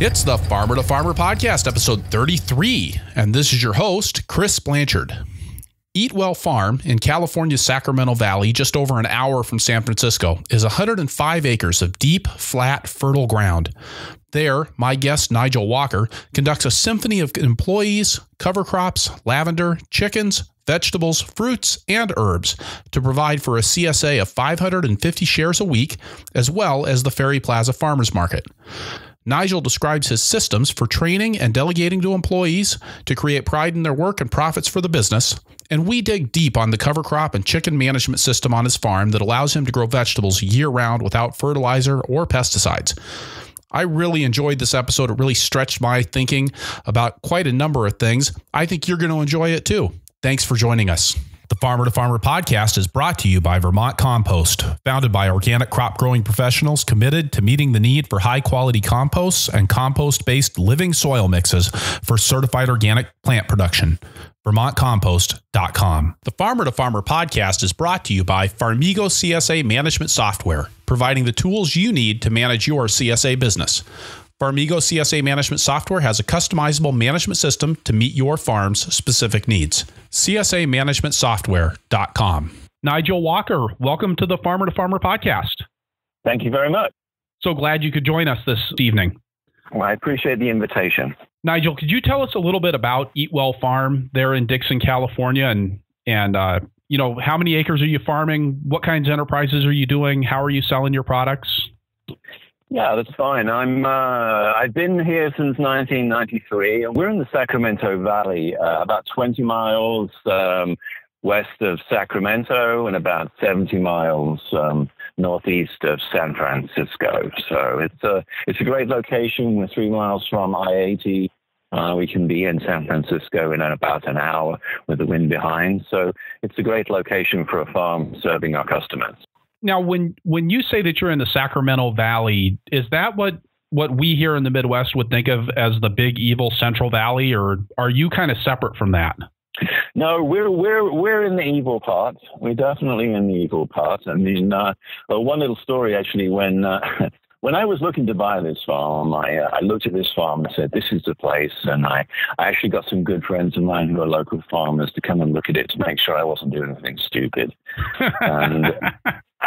It's the Farmer to Farmer podcast, episode 33, and this is your host, Chris Blanchard. Eatwell Farm in California's Sacramento Valley, just over an hour from San Francisco, is 105 acres of deep, flat, fertile ground. There, my guest, Nigel Walker, conducts a symphony of employees, cover crops, lavender, chickens, vegetables, fruits, and herbs to provide for a CSA of 550 shares a week, as well as the Ferry Plaza Farmers Market. Nigel describes his systems for training and delegating to employees to create pride in their work and profits for the business. And we dig deep on the cover crop and chicken management system on his farm that allows him to grow vegetables year round without fertilizer or pesticides. I really enjoyed this episode. It really stretched my thinking about quite a number of things. I think you're going to enjoy it too. Thanks for joining us. The Farmer to Farmer podcast is brought to you by Vermont Compost, founded by organic crop growing professionals committed to meeting the need for high quality composts and compost based living soil mixes for certified organic plant production. VermontCompost.com. The Farmer to Farmer podcast is brought to you by Farmigo CSA Management Software, providing the tools you need to manage your CSA business. Farmigo CSA management software has a customizable management system to meet your farm's specific needs. CSAManagementSoftware.com. Nigel Walker, welcome to the Farmer to Farmer podcast. Thank you very much. So glad you could join us this evening. Well, I appreciate the invitation. Nigel, could you tell us a little bit about Eatwell Farm there in Dixon, California, and and uh, you know how many acres are you farming? What kinds of enterprises are you doing? How are you selling your products? Yeah, that's fine. I'm uh, I've been here since 1993, and we're in the Sacramento Valley, uh, about 20 miles um, west of Sacramento and about 70 miles um, northeast of San Francisco. So it's a it's a great location. We're three miles from I-80. Uh, we can be in San Francisco in about an hour with the wind behind. So it's a great location for a farm serving our customers. Now, when when you say that you're in the Sacramento Valley, is that what what we here in the Midwest would think of as the big evil Central Valley, or are you kind of separate from that? No, we're we're we're in the evil part. We're definitely in the evil part. I mean, uh, well, one little story actually. When uh, when I was looking to buy this farm, I, uh, I looked at this farm and said, "This is the place." And I, I actually got some good friends of mine who are local farmers to come and look at it to make sure I wasn't doing anything stupid. and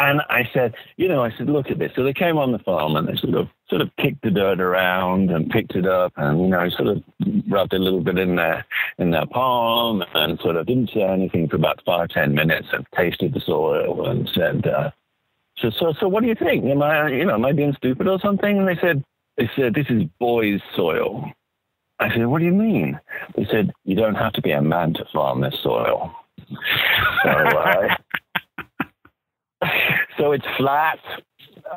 and I said, you know, I said, look at this. So they came on the farm and they sort of sort of kicked the dirt around and picked it up and you know sort of rubbed a little bit in their in their palm and sort of didn't say anything for about five ten minutes and tasted the soil and said, uh, so so so what do you think? Am I you know am I being stupid or something? And they said they said this is boys' soil. I said, what do you mean? They said you don't have to be a man to farm this soil. So. Uh, so it's flat.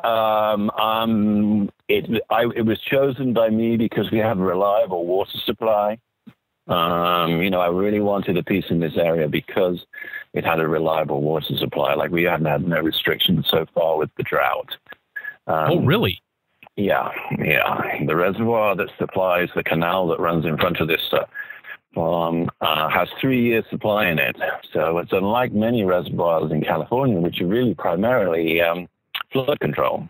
Um, um, it, I, it was chosen by me because we have a reliable water supply. Um, you know, I really wanted a piece in this area because it had a reliable water supply. Like we haven't had no restrictions so far with the drought. Um, oh, really? Yeah, yeah. The reservoir that supplies the canal that runs in front of this uh, farm uh, has three years supply in it. So it's unlike many reservoirs in California, which are really primarily um, flood control.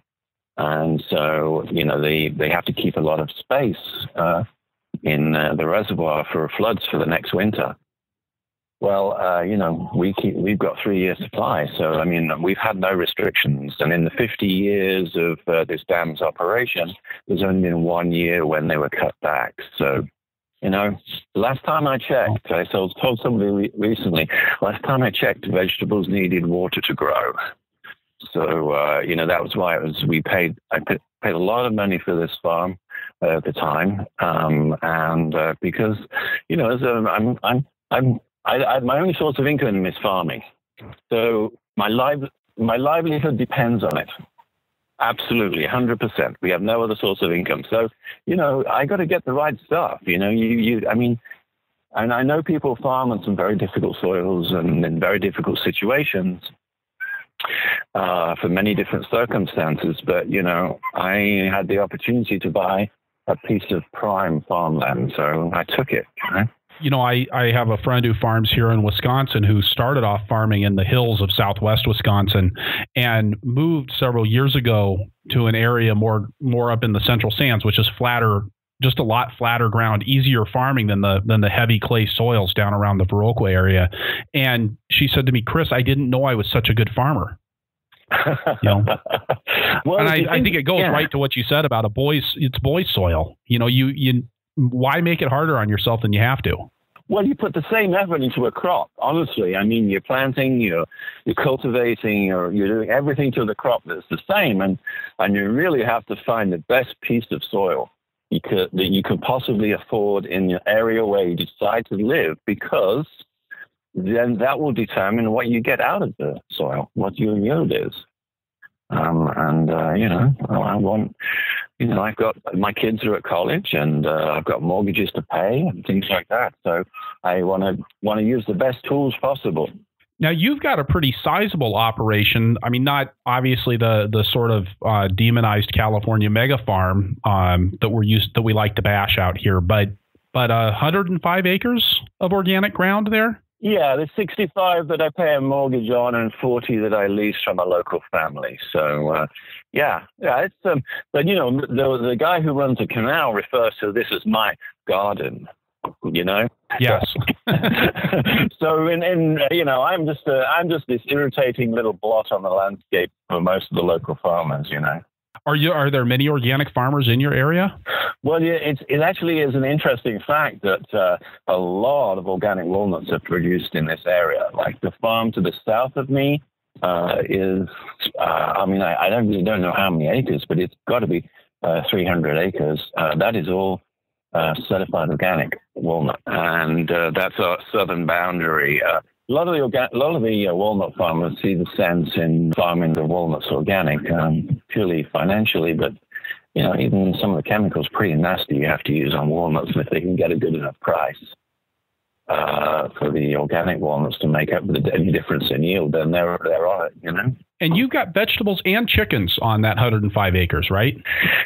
And so, you know, they, they have to keep a lot of space uh, in uh, the reservoir for floods for the next winter. Well, uh, you know, we keep, we've got three years supply. So, I mean, we've had no restrictions. And in the 50 years of uh, this dam's operation, there's only been one year when they were cut back. So you know, last time I checked, I told somebody re- recently, last time I checked, vegetables needed water to grow. So, uh, you know, that was why it was, we paid, I paid, a lot of money for this farm uh, at the time. Um, and uh, because, you know, as a, I'm, I'm, I'm, I, I, my only source of income is farming. So my life, my livelihood depends on it. Absolutely, 100%. We have no other source of income. So, you know, I got to get the right stuff. You know, you, you, I mean, and I know people farm on some very difficult soils and in very difficult situations uh, for many different circumstances. But, you know, I had the opportunity to buy a piece of prime farmland, so I took it. You know? You know, I, I have a friend who farms here in Wisconsin who started off farming in the hills of southwest Wisconsin and moved several years ago to an area more more up in the central sands, which is flatter just a lot flatter ground, easier farming than the than the heavy clay soils down around the Viroqua area. And she said to me, Chris, I didn't know I was such a good farmer. You know? well, and I, think, I think it goes yeah. right to what you said about a boy's it's boy soil. You know, you you why make it harder on yourself than you have to? Well, you put the same effort into a crop. Honestly, I mean, you're planting, you're you're cultivating, you're you're doing everything to the crop that's the same, and and you really have to find the best piece of soil you could that you can possibly afford in your area where you decide to live, because then that will determine what you get out of the soil, what your yield is. Um, and uh, you know, I want you know, I've got my kids are at college and uh, I've got mortgages to pay and things like that. So I want to want to use the best tools possible. Now you've got a pretty sizable operation. I mean, not obviously the the sort of uh, demonized California mega farm um, that we're used that we like to bash out here, but but uh, 105 acres of organic ground there. Yeah, there's 65 that I pay a mortgage on and 40 that I lease from a local family. So, uh, yeah, yeah, it's um, but you know, the the guy who runs the canal refers to this as my garden. You know. Yes. so, in, in you know, I'm just a, I'm just this irritating little blot on the landscape for most of the local farmers. You know. Are you are there many organic farmers in your area? Well, it's, it actually is an interesting fact that uh, a lot of organic walnuts are produced in this area. Like the farm to the south of me uh, is, uh, I mean, I, I, don't really don't know how many acres, but it's got to be uh, 300 acres. Uh, that is all uh, certified organic walnut, and that's our southern boundary. A lot of the orga- a lot of the walnut farmers see the sense in farming the walnuts organic um, purely financially, but you know, even some of the chemicals pretty nasty you have to use on walnuts, and if they can get a good enough price uh, for the organic walnuts to make up the any difference in yield, then they're they're on it, you know. And you've got vegetables and chickens on that 105 acres, right?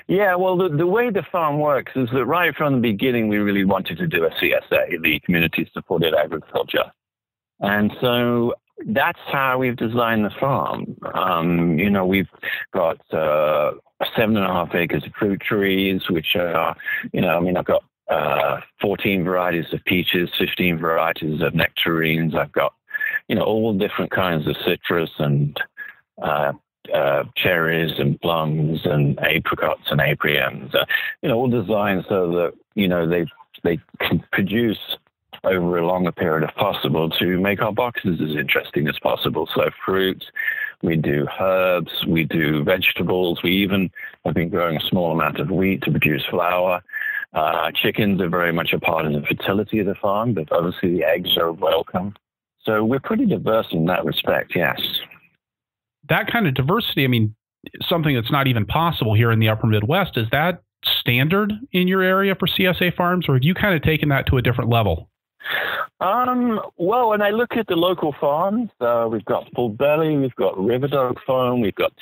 Yeah, well, the, the way the farm works is that right from the beginning, we really wanted to do a CSA, the Community Supported Agriculture. And so that's how we've designed the farm. Um, you know, we've got uh, seven and a half acres of fruit trees, which are, you know, I mean, I've got uh, 14 varieties of peaches, 15 varieties of nectarines. I've got, you know, all different kinds of citrus and uh, uh, cherries and plums and apricots and apriums. Uh, you know, all designed so that you know they they can produce over a longer period if possible to make our boxes as interesting as possible. So fruits, we do herbs, we do vegetables. We even have been growing a small amount of wheat to produce flour. Uh, chickens are very much a part of the fertility of the farm, but obviously the eggs are welcome. So we're pretty diverse in that respect, yes. That kind of diversity, I mean, something that's not even possible here in the upper Midwest, is that standard in your area for CSA farms, or have you kind of taken that to a different level? Um, well, when I look at the local farms, uh, we've got Full Belly, we've got Riverdog Farm, we've got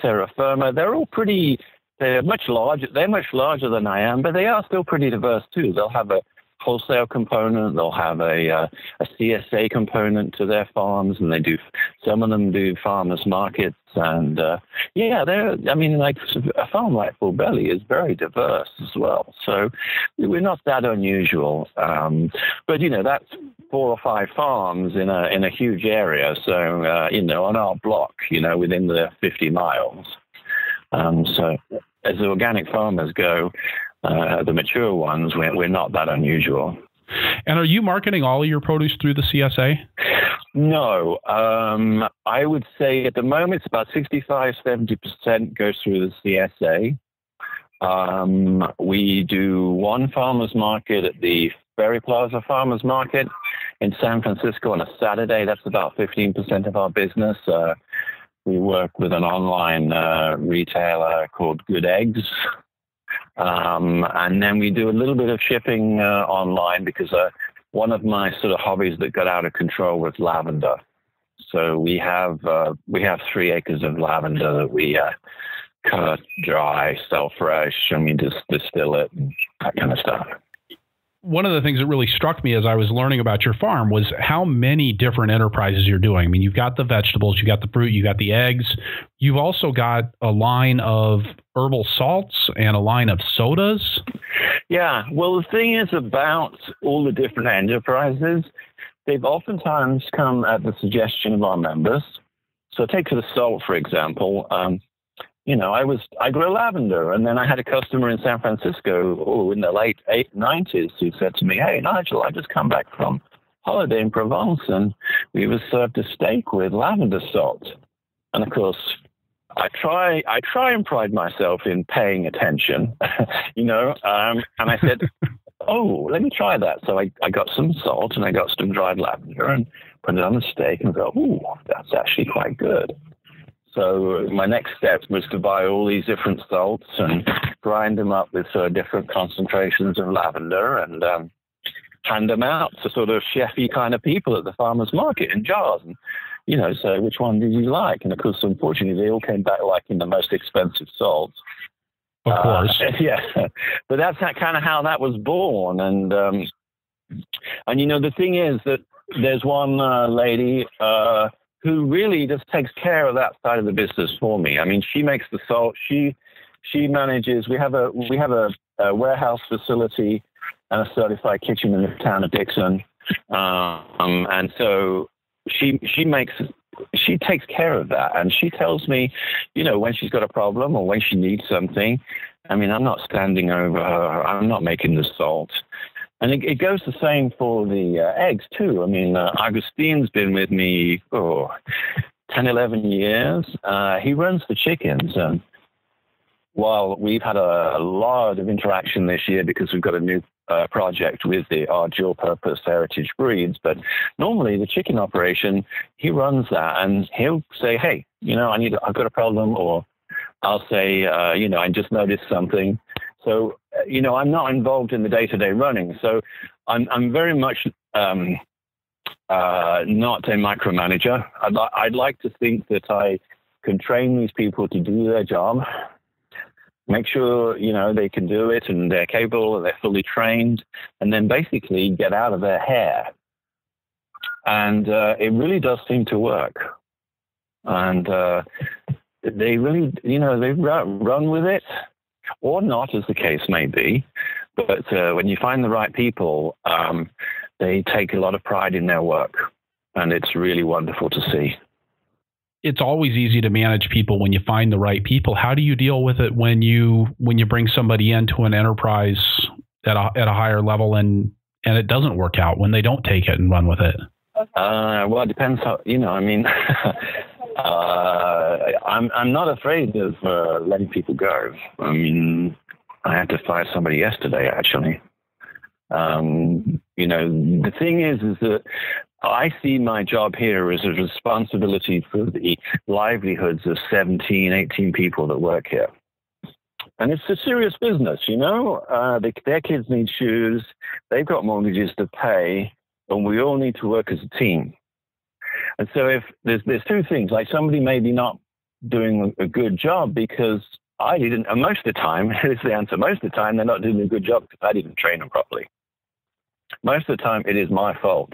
Terra Firma. They're all pretty, they're much larger, they're much larger than I am, but they are still pretty diverse too. They'll have a wholesale component. They'll have a uh, a CSA component to their farms, and they do some of them do farmers markets. And uh, yeah, they're I mean, like a farm like Full Belly is very diverse as well. So we're not that unusual. Um, but you know, that's four or five farms in a in a huge area. So uh, you know, on our block, you know, within the 50 miles. Um, so as the organic farmers go, uh, the mature ones, we're, we're not that unusual. And are you marketing all of your produce through the CSA? No. Um, I would say at the moment it's about 65, 70% goes through the CSA. Um, we do one farmer's market at the Ferry Plaza Farmers Market in San Francisco on a Saturday. That's about 15% of our business. Uh, we work with an online uh, retailer called Good Eggs. Um, and then we do a little bit of shipping uh, online because uh, one of my sort of hobbies that got out of control was lavender. So we have uh, we have three acres of lavender that we uh, cut, dry, sell fresh, and we just distill it and that kind of stuff. One of the things that really struck me as I was learning about your farm was how many different enterprises you're doing. I mean, you've got the vegetables, you've got the fruit, you've got the eggs. You've also got a line of herbal salts and a line of sodas. Yeah. Well, the thing is about all the different enterprises, they've oftentimes come at the suggestion of our members. So take the salt, for example. Um, you know, I was I grow lavender, and then I had a customer in San Francisco, oh, in the late eight nineties, who said to me, "Hey, Nigel, I just come back from holiday in Provence, and we were served a steak with lavender salt." And of course, I try I try and pride myself in paying attention, you know, um, and I said. oh, let me try that. So I, I got some salt and I got some dried lavender and put it on the steak and go, oh, that's actually quite good. So my next step was to buy all these different salts and grind them up with uh, different concentrations of lavender and um, hand them out to sort of chefy kind of people at the farmers market in jars. And, you know, so which one did you like? And of course, unfortunately, they all came back liking the most expensive salts. Of uh, course. Uh, yeah. But that's that kind of how that was born. And, um, and, you know, the thing is that there's one uh, lady, uh, who really just takes care of that side of the business for me. I mean, she makes the salt. She she manages. We have a we have a, a warehouse facility and a certified kitchen in the town of Dixon, um, and so she she makes she takes care of that, and she tells me, you know, when she's got a problem or when she needs something. I mean, I'm not standing over her. I'm not making the salt. And it, it, goes the same for the uh, eggs too. I mean, uh, Augustine's been with me for 10, 11 years. Uh, he runs the chickens. And while we've had a, a, lot of interaction this year because we've got a new uh, project with the, our dual purpose heritage breeds, but normally the chicken operation, he runs that and he'll say, hey, you know, I need, I've got a problem or I'll say, uh, you know, I just noticed something. So, uh, you know, I'm not involved in the day-to-day running. So I'm, I'm very much um, uh, not a micromanager. I'd, I'd like to think that I can train these people to do their job, make sure, you know, they can do it and they're capable and they're fully trained, and then basically get out of their hair. And uh, it really does seem to work. And uh, they really, you know, they run with it or not, as the case may be. But uh, when you find the right people, um, they take a lot of pride in their work, and it's really wonderful to see. It's always easy to manage people when you find the right people. How do you deal with it when you when you bring somebody into an enterprise at a, at a higher level and and it doesn't work out when they don't take it and run with it? Uh, well, it depends how you know. I mean, I'm I'm not afraid of uh, letting people go. I mean, I had to fire somebody yesterday, actually. Um, you know, the thing is, is that I see my job here as a responsibility for the livelihoods of 17, 18 people that work here. And it's a serious business, you know. Uh, they, their kids need shoes, they've got mortgages to pay, and we all need to work as a team. And so if there's there's two things, like somebody maybe not doing a good job because I didn't, and most of the time, here's the answer, most of the time they're not doing a good job because I didn't train them properly. Most of the time it is my fault.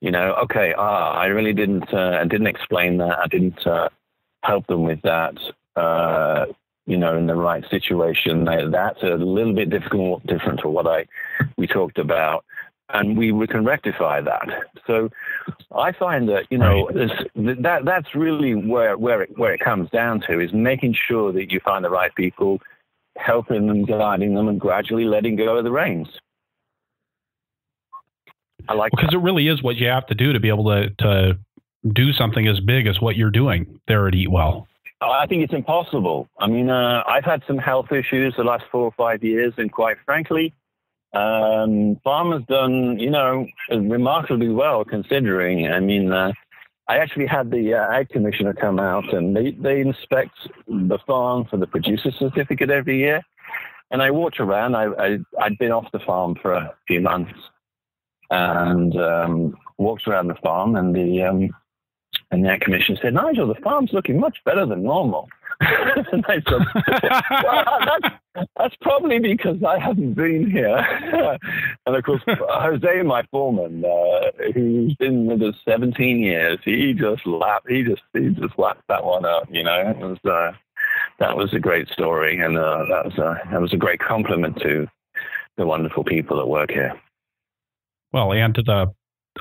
You know, okay, ah, I really didn't, uh, I didn't explain that. I didn't uh, help them with that, uh, you know, in the right situation. That's a little bit difficult, different to what I, we talked about and we, we can rectify that. So I find that you know right. that that's really where where it where it comes down to is making sure that you find the right people, helping them, guiding them, and gradually letting go of the reins. I like because it really is what you have to do to be able to to do something as big as what you're doing there at Eatwell. I think it's impossible. I mean, uh, I've had some health issues the last four or five years, and quite frankly, um, farmers done, you know, remarkably well considering. I mean, uh, I actually had the uh, ag commissioner come out and they, they inspect the farm for the producer certificate every year. And I walked around. I, I, had been off the farm for a few months and um, walked around the farm and the, um, and the ag commissioner said, Nigel, the farm's looking much better than normal. and I said, well, that's, that's probably because I haven't been here. and of course, Jose, my foreman, uh, who's been with us 17 years, he just laughed. He just he just laughed that one up. You know, it was uh, that was a great story, and uh, that was a that was a great compliment to the wonderful people that work here. Well, and to the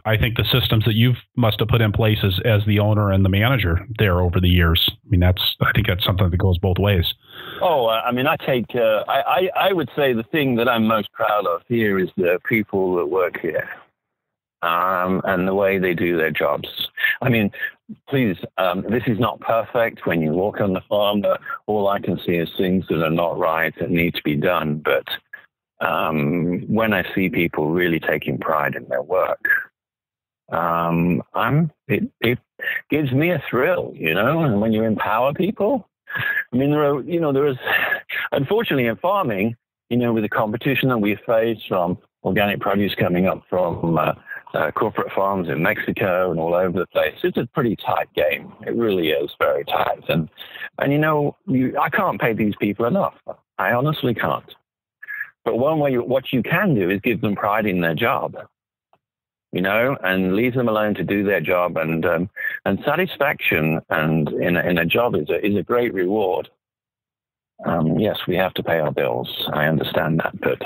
I think the systems that you've must have put in place as, as the owner and the manager there over the years. I mean, that's I think that's something that goes both ways. Oh, I mean, I take uh, I, I I would say the thing that I'm most proud of here is the people that work here. Um, and the way they do their jobs. I mean, please, um, this is not perfect. When you walk on the farm, uh, all I can see is things that are not right that need to be done. But um, when I see people really taking pride in their work, um, I'm it, it gives me a thrill, you know. And when you empower people, I mean, there are you know there is unfortunately in farming, you know, with the competition that we face from organic produce coming up from uh, uh, corporate farms in Mexico and all over the place. It's a pretty tight game. It really is very tight. And and you know, you, I can't pay these people enough. I honestly can't. But one way, what you can do is give them pride in their job you know, and leave them alone to do their job. And um, and satisfaction and in a, in a job is a, is a great reward. Um, yes, we have to pay our bills. I understand that, but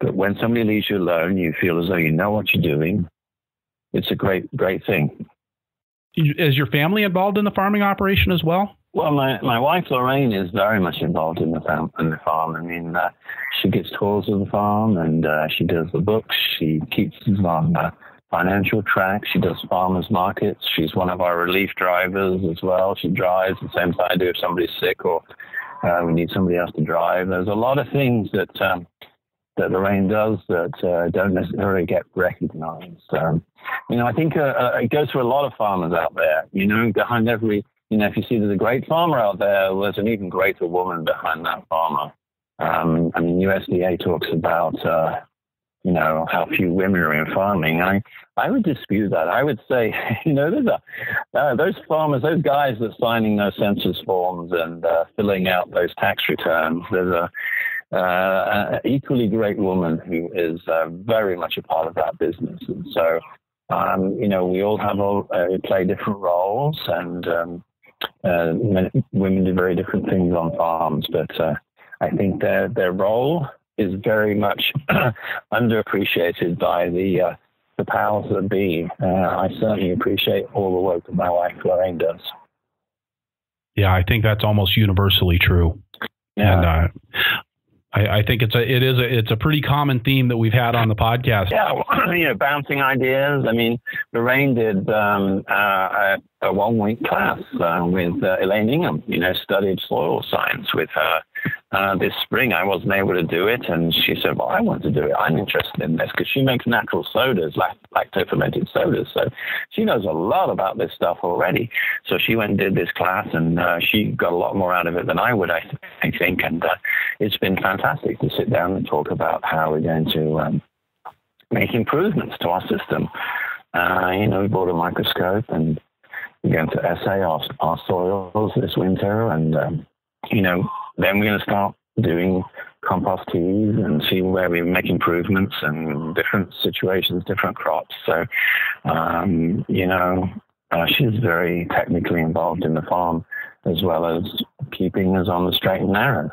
but when somebody leaves you alone, you feel as though you know what you're doing. It's a great great thing. Is your family involved in the farming operation as well? Well, my, my wife Lorraine is very much involved in the farm. In the farm, I mean, uh, she gets tours of the farm and uh, she does the books. She keeps on uh, financial track. She does farmers markets. She's one of our relief drivers as well. She drives the same time I do if somebody's sick or uh, we need somebody else to drive. There's a lot of things that um, that Lorraine does that uh, don't necessarily get recognized. Um, you know, I think uh, uh, it goes for a lot of farmers out there. You know, behind every you know, if you see there's a great farmer out there, there's an even greater woman behind that farmer. Um, I mean, USDA talks about, uh, you know, how few women are in farming. I, I would dispute that. I would say, you know, there's a, uh, those farmers, those guys that are signing those census forms and uh, filling out those tax returns, there's a, uh, an equally great woman who is uh, very much a part of that business. And so, um, you know, we all have all, uh, play different roles and, um, uh, women do very different things on farms, but uh, I think their their role is very much underappreciated by the uh, the powers that be. Uh, I certainly appreciate all the work that my wife Lorraine does. Yeah, I think that's almost universally true. Yeah. And uh, I, I, think it's a it is a it's a pretty common theme that we've had on the podcast. Yeah, well, you know, bouncing ideas. I mean, Lorraine did um, uh, a, one week class uh, with uh, Elaine Ingham. You know, studied soil science with her uh, this spring. I wasn't able to do it, and she said, "Well, I want to do it. I'm interested in this because she makes natural sodas, lacto fermented sodas. So she knows a lot about this stuff already. So she went and did this class, and uh, she got a lot more out of it than I would, I, I think. And uh, it's been fantastic to sit down and talk about how we're going to um, make improvements to our system. Uh, you know, we bought a microscope and we're going to assay our, our soils this winter, and um, you know, then we're going to start doing compost teas and see where we make improvements and different situations, different crops. So, um, you know, uh, she's very technically involved in the farm as well as keeping us on the straight and narrow.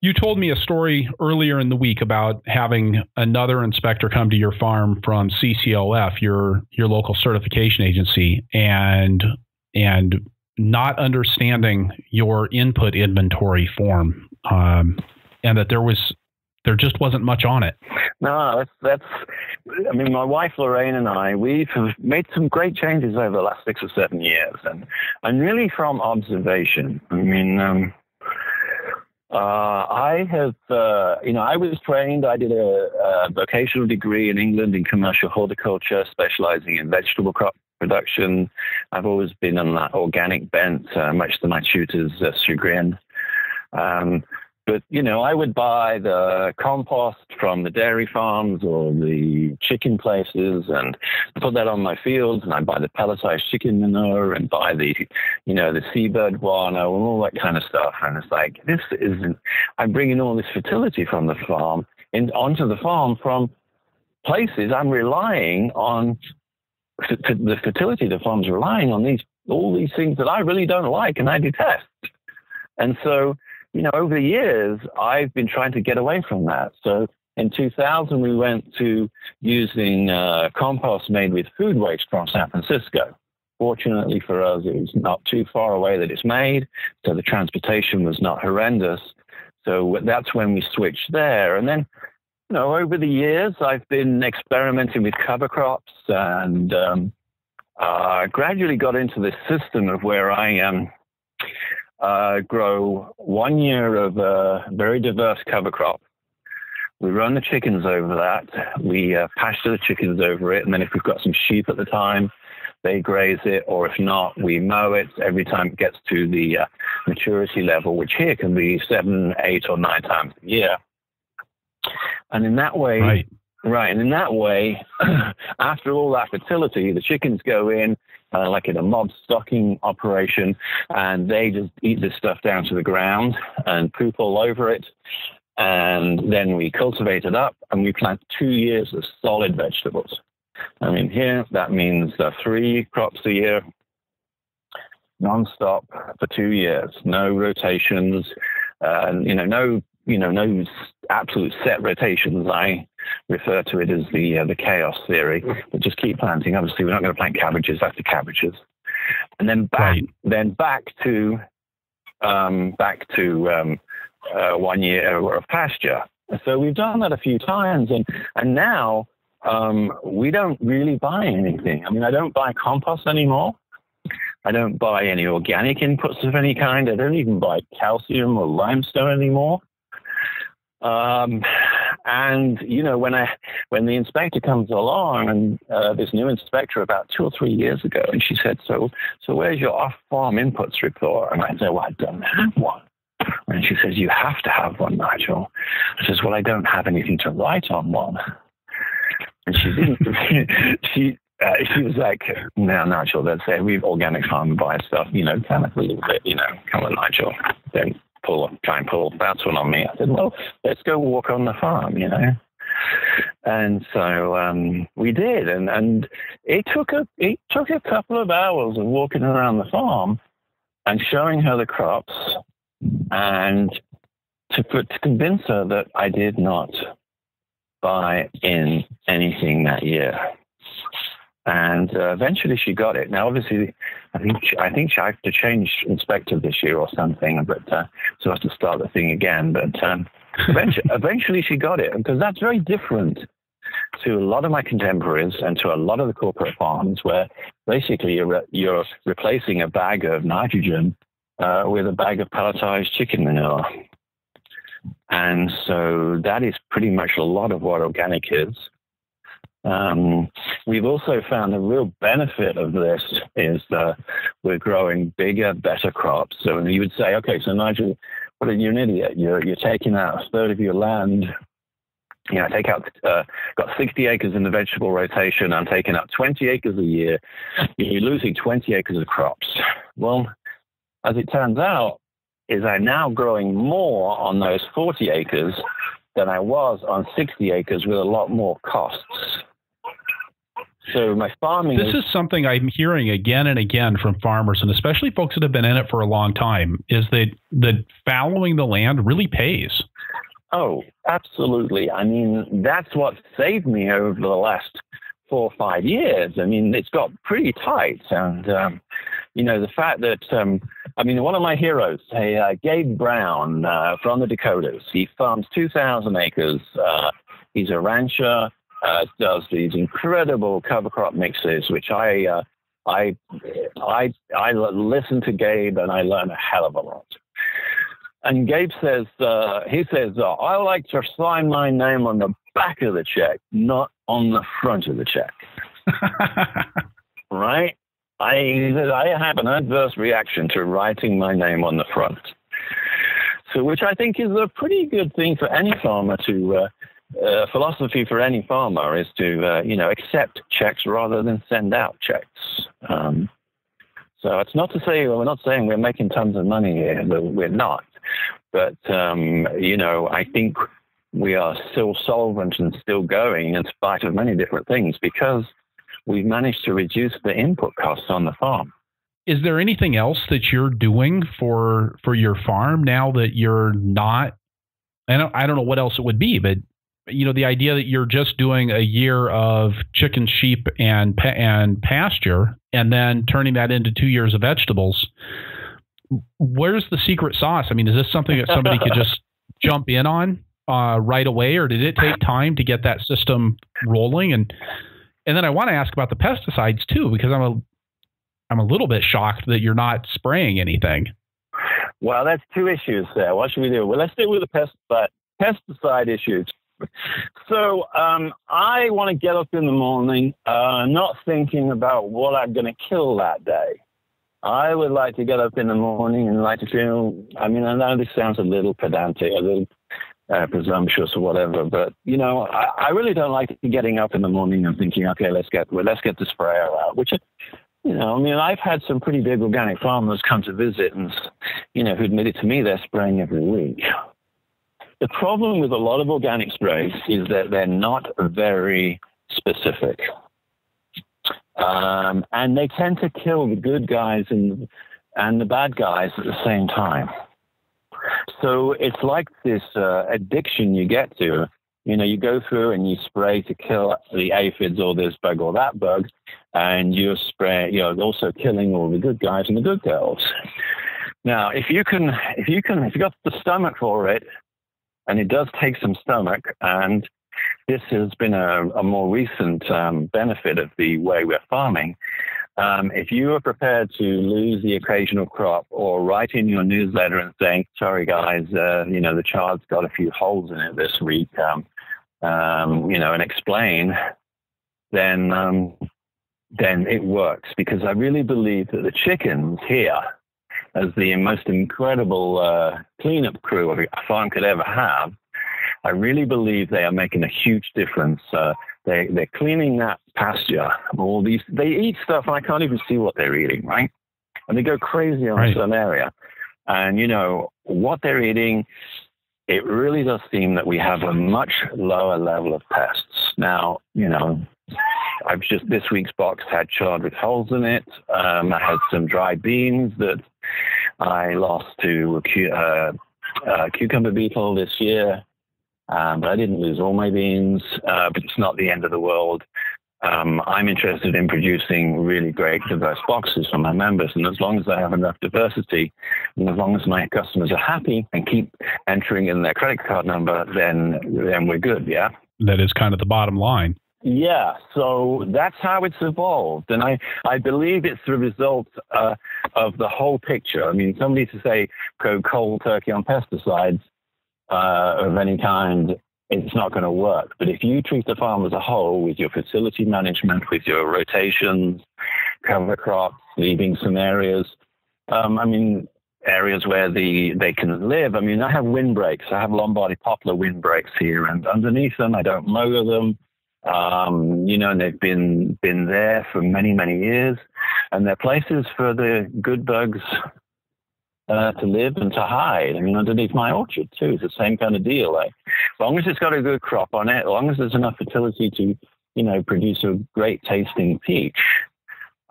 You told me a story earlier in the week about having another inspector come to your farm from CCOF, your your local certification agency, and and not understanding your input inventory form, um, and that there was there just wasn't much on it. No, that's that's. I mean, my wife Lorraine and I we've made some great changes over the last six or seven years, and and really from observation. I mean. Um, uh, I have, uh, you know, I was trained, I did a, a, vocational degree in England in commercial horticulture, specializing in vegetable crop production. I've always been on that organic bent, uh, much to my tutor's uh, chagrin. Um, But, you know, I would buy the compost from the dairy farms or the chicken places and put that on my fields. And I'd buy the pelletized chicken manure and buy the, you know, the seabird guano and all that kind of stuff. And it's like, this isn't, I'm bringing all this fertility from the farm in, onto the farm from places I'm relying on the fertility the farm's relying on these all these things that I really don't like and I detest. And so you know, over the years, I've been trying to get away from that. So in 2000, we went to using uh, compost made with food waste from San Francisco. Fortunately for us, it was not too far away that it's made, so the transportation was not horrendous. So that's when we switched there. And then, you know, over the years, I've been experimenting with cover crops and um, uh, gradually got into this system of where I. Um, uh, grow one year of a very diverse cover crop. We run the chickens over that. We uh, pasture the chickens over it. And then if we've got some sheep at the time, they graze it. Or if not, we mow it every time it gets to the uh, maturity level, which here can be seven, eight, or nine times a year. And in that way, right. Right, and in that way, after all that fertility, the chickens go in, uh, like in a mob stocking operation, and they just eat this stuff down to the ground and poop all over it. And then we cultivate it up and we plant two years of solid vegetables. I mean, here that means uh, three crops a year, non-stop for two years, no rotations, uh, you know, no, you know, no absolute set rotations. I refer to it as the uh, the chaos theory. But just keep planting. Obviously, we're not going to plant cabbages after cabbages, and then back right. then back to um, back to um, uh, one year of pasture. So we've done that a few times, and and now um, we don't really buy anything. I mean, I don't buy compost anymore. I don't buy any organic inputs of any kind. I don't even buy calcium or limestone anymore. Um, and you know, when I when the inspector comes along, and uh, this new inspector about two or three years ago, and she said, "So, so where's your off-farm inputs report?" And I said, "Well, I don't have one." And she says, "You have to have one, Nigel." I says, "Well, I don't have anything to write on one." And she didn't. she uh, she was like, "No, Nigel, let's say we organic farm buy stuff, you know, kind of a little bit, you know, come on, Nigel, don't pull try and pull that one on me. I said, well, let's go walk on the farm, you know. And so um, we did, and, and it took a it took a couple of hours of walking around the farm and showing her the crops, and to put, to convince her that I did not buy in anything that year and uh, eventually she got it. Now, obviously, I think she, I think she had to change inspector this year or something, but uh, so as to start the thing again. But um, eventually, eventually, she got it because that's very different to a lot of my contemporaries and to a lot of the corporate farms, where basically you're re- you're replacing a bag of nitrogen uh, with a bag of pelletized chicken manure. And so that is pretty much a lot of what organic is. Um, we've also found the real benefit of this is that we're growing bigger, better crops. So you would say, okay, so Nigel, what are you an idiot? You're, you're taking out a third of your land. You know, take out, uh, got 60 acres in the vegetable rotation. I'm taking out 20 acres a year. You're losing 20 acres of crops. Well, as it turns out, is I'm now growing more on those 40 acres than I was on 60 acres with a lot more costs. So my farming. This is, is something I'm hearing again and again from farmers, and especially folks that have been in it for a long time, is that that following the land really pays. Oh, absolutely. I mean, that's what saved me over the last four or five years. I mean, it's got pretty tight, and um, you know the fact that um, I mean, one of my heroes, hey, uh, Gabe Brown uh, from the Dakotas. He farms 2,000 acres. Uh, he's a rancher uh, does these incredible cover crop mixes, which I, uh, I, I, I listen to Gabe and I learn a hell of a lot. And Gabe says, uh, he says, I like to sign my name on the back of the check, not on the front of the check. right? I, I have an adverse reaction to writing my name on the front. So, which I think is a pretty good thing for any farmer to. Uh, uh, philosophy for any farmer is to, uh, you know, accept checks rather than send out checks. Um, so it's not to say we're not saying we're making tons of money here. We're not. But um, you know, I think we are still solvent and still going in spite of many different things because we've managed to reduce the input costs on the farm. Is there anything else that you're doing for for your farm now that you're not? I don't, I don't know what else it would be, but you know, the idea that you're just doing a year of chicken, sheep, and and pasture, and then turning that into two years of vegetables. Where's the secret sauce? I mean, is this something that somebody could just jump in on uh, right away, or did it take time to get that system rolling? And and then I want to ask about the pesticides too, because I'm a I'm a little bit shocked that you're not spraying anything. Well, that's two issues there. What should we do? Well, let's deal with the pesticide pesticide issues. So um, I want to get up in the morning, uh, not thinking about what I'm going to kill that day. I would like to get up in the morning and like to feel. I mean, I know this sounds a little pedantic, a little uh, presumptuous or whatever. But you know, I, I, really don't like getting up in the morning and thinking, okay, let's get well, let's get the sprayer out. Which, you know, I mean, I've had some pretty big organic farmers come to visit, and you know, who admitted to me they're spraying every week. The problem with a lot of organic sprays is that they're not very specific. Um, and they tend to kill the good guys and, and the bad guys at the same time. So it's like this uh, addiction you get to. You know, you go through and you spray to kill the aphids or this bug or that bug, and you're spray, you're also killing all the good guys and the good girls. Now, if you can, if you can, if you got the stomach for it, and it does take some stomach, and this has been a, a more recent um, benefit of the way we're farming. Um, if you are prepared to lose the occasional crop or write in your newsletter and saying, sorry guys, uh, you know, the chard's got a few holes in it this week, um, um, you know, and explain, then, um, then it works because I really believe that the chickens here, as the most incredible uh, cleanup crew a farm could ever have, I really believe they are making a huge difference. Uh, they, they're cleaning that pasture. All these, they eat stuff and I can't even see what they're eating, right? And they go crazy on right. some area. And, you know, what they're eating, it really does seem that we have a much lower level of pests. Now, you know, I've just, this week's box had chard with holes in it. Um, I had some dry beans that I lost to a uh, uh, cucumber beetle this year. Um, but I didn't lose all my beans, uh, but it's not the end of the world. Um, I'm interested in producing really great diverse boxes for my members. And as long as I have enough diversity, and as long as my customers are happy and keep entering in their credit card number, then, then we're good. Yeah. That is kind of the bottom line. Yeah, so that's how it's evolved. And I, I believe it's the result uh, of the whole picture. I mean, somebody to say go cold turkey on pesticides uh, of any kind, it's not going to work. But if you treat the farm as a whole with your fertility management, with your rotations, cover crops, leaving some areas, um, I mean, areas where the they can live. I mean, I have windbreaks. I have Lombardy poplar windbreaks here, and underneath them, I don't mow them. Um, you know, and they've been been there for many many years, and they're places for the good bugs uh, to live and to hide. I mean, underneath my orchard too, it's the same kind of deal. Like, as long as it's got a good crop on it, as long as there's enough fertility to, you know, produce a great tasting peach,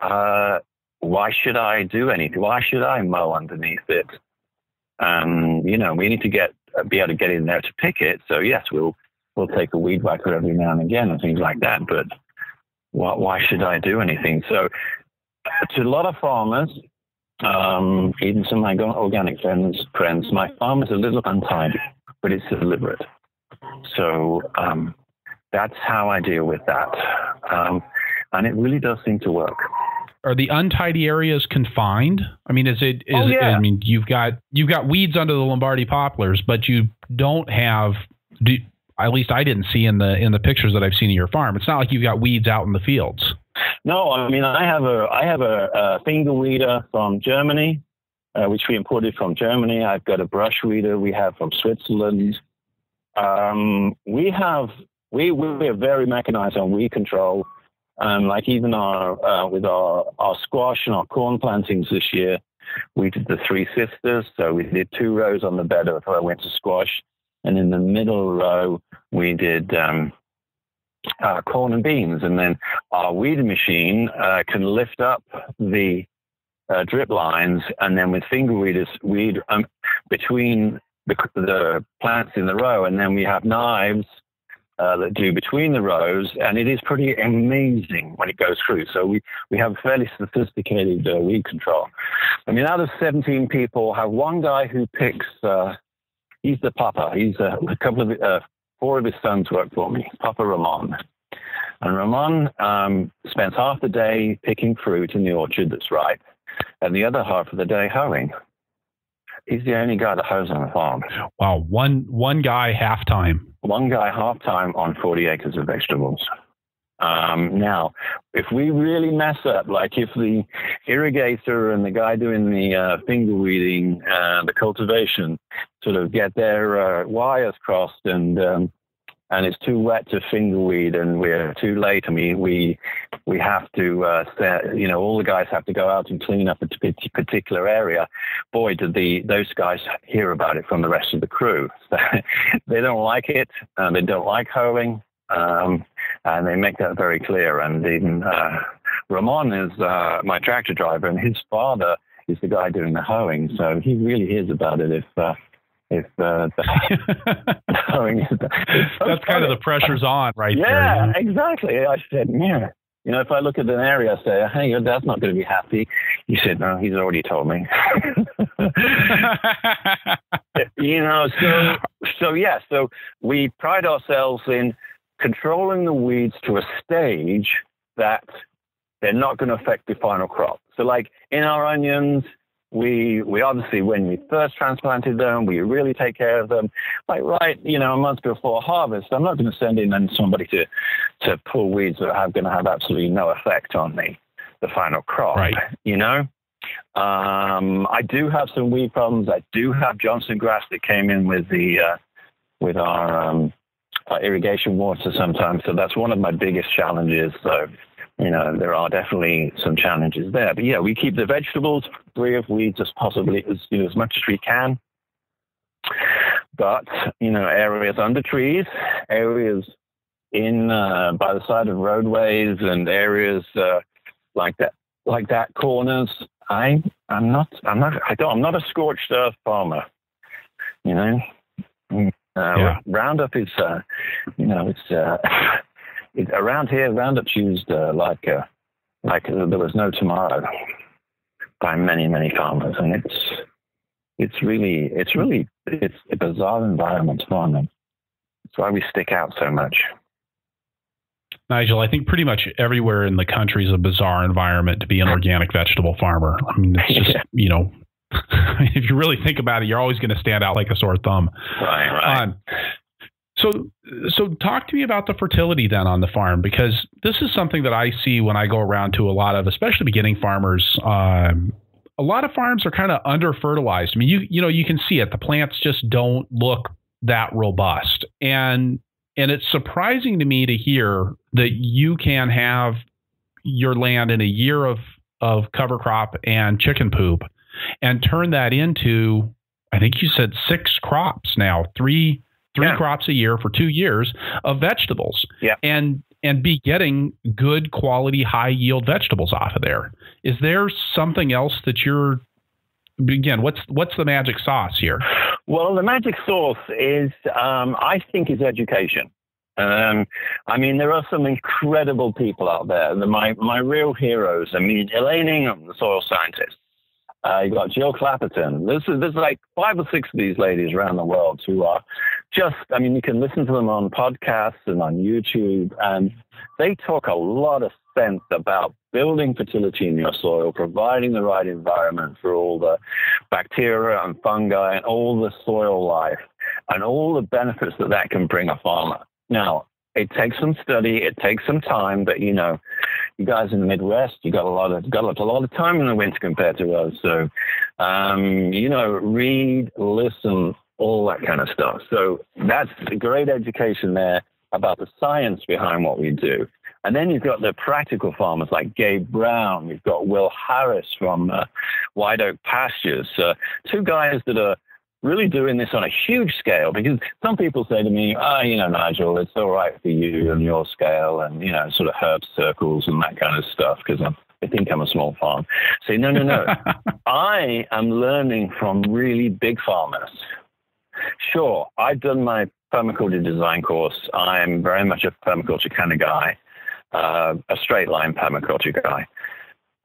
uh, why should I do anything? Why should I mow underneath it? Um, you know, we need to get be able to get in there to pick it. So yes, we'll we'll take a weed whacker every now and again and things like that. But why, why should I do anything? So to a lot of farmers, um, even some of my organic friends, friends, my farm is a little untidy, but it's deliberate. So um, that's how I deal with that. Um, and it really does seem to work. Are the untidy areas confined? I mean, is it? Is, oh, yeah. I mean, you've got you've got weeds under the Lombardy poplars, but you don't have. Do, at least I didn't see in the in the pictures that I've seen of your farm. It's not like you've got weeds out in the fields. No, I mean I have a I have a, a finger weeder from Germany, uh, which we imported from Germany. I've got a brush weeder we have from Switzerland. Um, we have we we are very mechanized on weed control. Um, like even our uh, with our our squash and our corn plantings this year, we did the three sisters. So we did two rows on the bed of our winter squash, and in the middle row we did um, uh, corn and beans. And then our weed machine uh, can lift up the uh, drip lines, and then with finger weeders, weed um, between the, the plants in the row, and then we have knives uh, that do between the rows, and it is pretty amazing when it goes through. So we, we have fairly sophisticated uh, weed control. I mean, out of 17 people, have one guy who picks. Uh, he's the papa. He's uh, a couple of uh, four of his sons work for me. Papa Ramon. And Ramon um, spends half the day picking fruit in the orchard that's ripe, and the other half of the day hoeing. He's the only guy that hoes on the farm. Wow, one one guy half time. One guy half time on 40 acres of vegetables. Um, now, if we really mess up, like if the irrigator and the guy doing the uh, finger weeding, uh, the cultivation, sort of get their uh, wires crossed and um, and it's too wet to finger weed and we're too late. I mean, we we have to, uh, set, you know, all the guys have to go out and clean up a particular area. Boy, did the those guys hear about it from the rest of the crew. they don't like it. Uh, they don't like hoeing, um, and they make that very clear. And even uh, Ramon is uh, my tractor driver, and his father is the guy doing the hoeing, so he really hears about it if uh, if uh, the hoeing is done. that's kind of the pressure's on right yeah, there. Yeah, exactly. I said, yeah. You know, if I look at an area, I say, hey, your dad's not going to be happy. He said, no, he's already told me. you know, so so yeah, so we pride ourselves in controlling the weeds to a stage that they're not going to affect the final crop. So like in our onions, we we obviously when we first transplanted them, we really take care of them. Like right, you know, a month before harvest, I'm not going to send in somebody to to pull weeds that are going to have absolutely no effect on the the final crop. Right. You know. Um, I do have some weed problems. I do have Johnson grass that came in with the uh, with our, um, our irrigation water sometimes. So that's one of my biggest challenges. So you know, there are definitely some challenges there. But yeah, we keep the vegetables free of weeds as possibly as, you know, as much as we can. But, you know, areas under trees, areas in uh, by the side of roadways and areas uh, like that like that corners, I I'm not I'm not I don't I'm not a scorched earth farmer. You know? Uh, yeah. Roundup is uh, you know, it's uh, it, around here, Roundup's used uh, like uh, like there was no tomorrow by many many farmers, and it's it's really it's really it's a bizarre environment for farming. That's why we stick out so much. Nigel, I think pretty much everywhere in the country is a bizarre environment to be an organic vegetable farmer. I mean, it's just, you know, if you really think about it, you're always going to stand out like a sore thumb. Right, right. Um, so, so talk to me about the fertility then on the farm because this is something that I see when I go around to a lot of, especially beginning farmers. Um, a lot of farms are kind of under fertilized. I mean, you you know you can see it. The plants just don't look that robust, and and it's surprising to me to hear that you can have your land in a year of of cover crop and chicken poop, and turn that into I think you said six crops now, three three yeah. crops a year for two years of vegetables. Yeah. And and be getting good quality, high yield vegetables off of there. Is there something else that you're again? What's what's the magic sauce here? Well, the magic sauce is, um, I think, is education. Um, I mean, there are some incredible people out there. My my real heroes. I mean, Elaine Ingham, the soil scientist. Uh, you got Jill Clapperton. This is there's like five or six of these ladies around the world who are just, I mean, you can listen to them on podcasts and on YouTube, and they talk a lot of sense about building fertility in your soil, providing the right environment for all the bacteria and fungi and all the soil life and all the benefits that that can bring a farmer. Now, it takes some study, it takes some time, but you know, you guys in the Midwest, you got a lot of got a lot of time in the winter compared to us. So Um, you know, read, listen, all that kind of stuff. So that's a great education there about the science behind what we do. And then you've got the practical farmers like Gabe Brown. You've got Will Harris from uh, White Oak Pastures. Uh, two guys that are really doing this on a huge scale because some people say to me, oh, you know, Nigel, it's all right for you and your scale and, you know, sort of herb circles and that kind of stuff because I think I'm a small farm. Say, no, no, no. I am learning from really big farmers. Sure, I've done my permaculture design course. I'm very much a permaculture kind of guy uh, a straight line permaculture guy.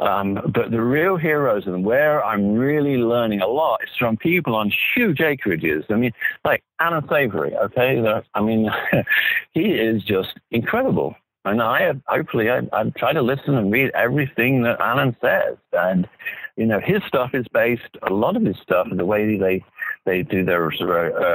Um, but the real heroes and where I'm really learning a lot is from people on huge acreages. I mean, like Alan Savory, okay? I mean, he is just incredible. And I hopefully I, I try to listen and read everything that Alan says. And, you know, his stuff is based, a lot of his stuff, the way they they do their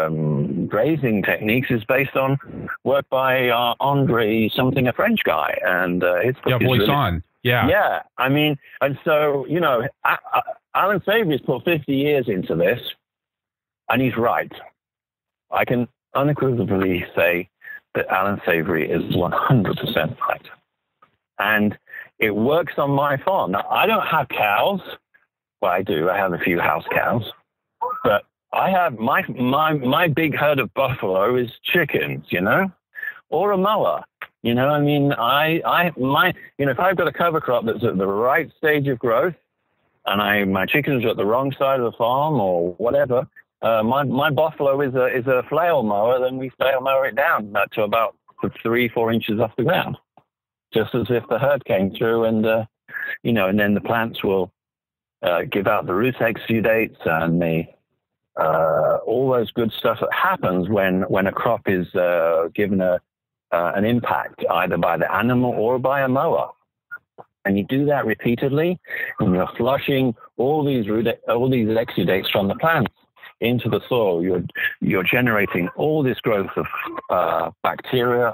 um, grazing techniques is based on work by uh, Andre something, a French guy, and uh, his yeah, Voisin. Really, yeah, yeah. I mean, and so you know, Alan Savory's put 50 years into this, and he's right. I can unequivocally say that Alan Savory is 100% right, and it works on my farm. Now, I don't have cows. Well, I do. I have a few house cows, but I have my my my big herd of buffalo is chickens, you know, or a mower. You know, I mean, I I my you know if I've got a cover crop that's at the right stage of growth, and I my chickens are at the wrong side of the farm or whatever, uh, my my buffalo is a is a flail mower. Then we flail mower it down to about three four inches off the ground, just as if the herd came through and uh, you know, and then the plants will uh, give out the root exudates and the uh, all those good stuff that happens when, when a crop is uh, given a, uh, an impact either by the animal or by a mower. And you do that repeatedly, and you're flushing all these all these exudates from the plants into the soil. You're you're generating all this growth of uh, bacteria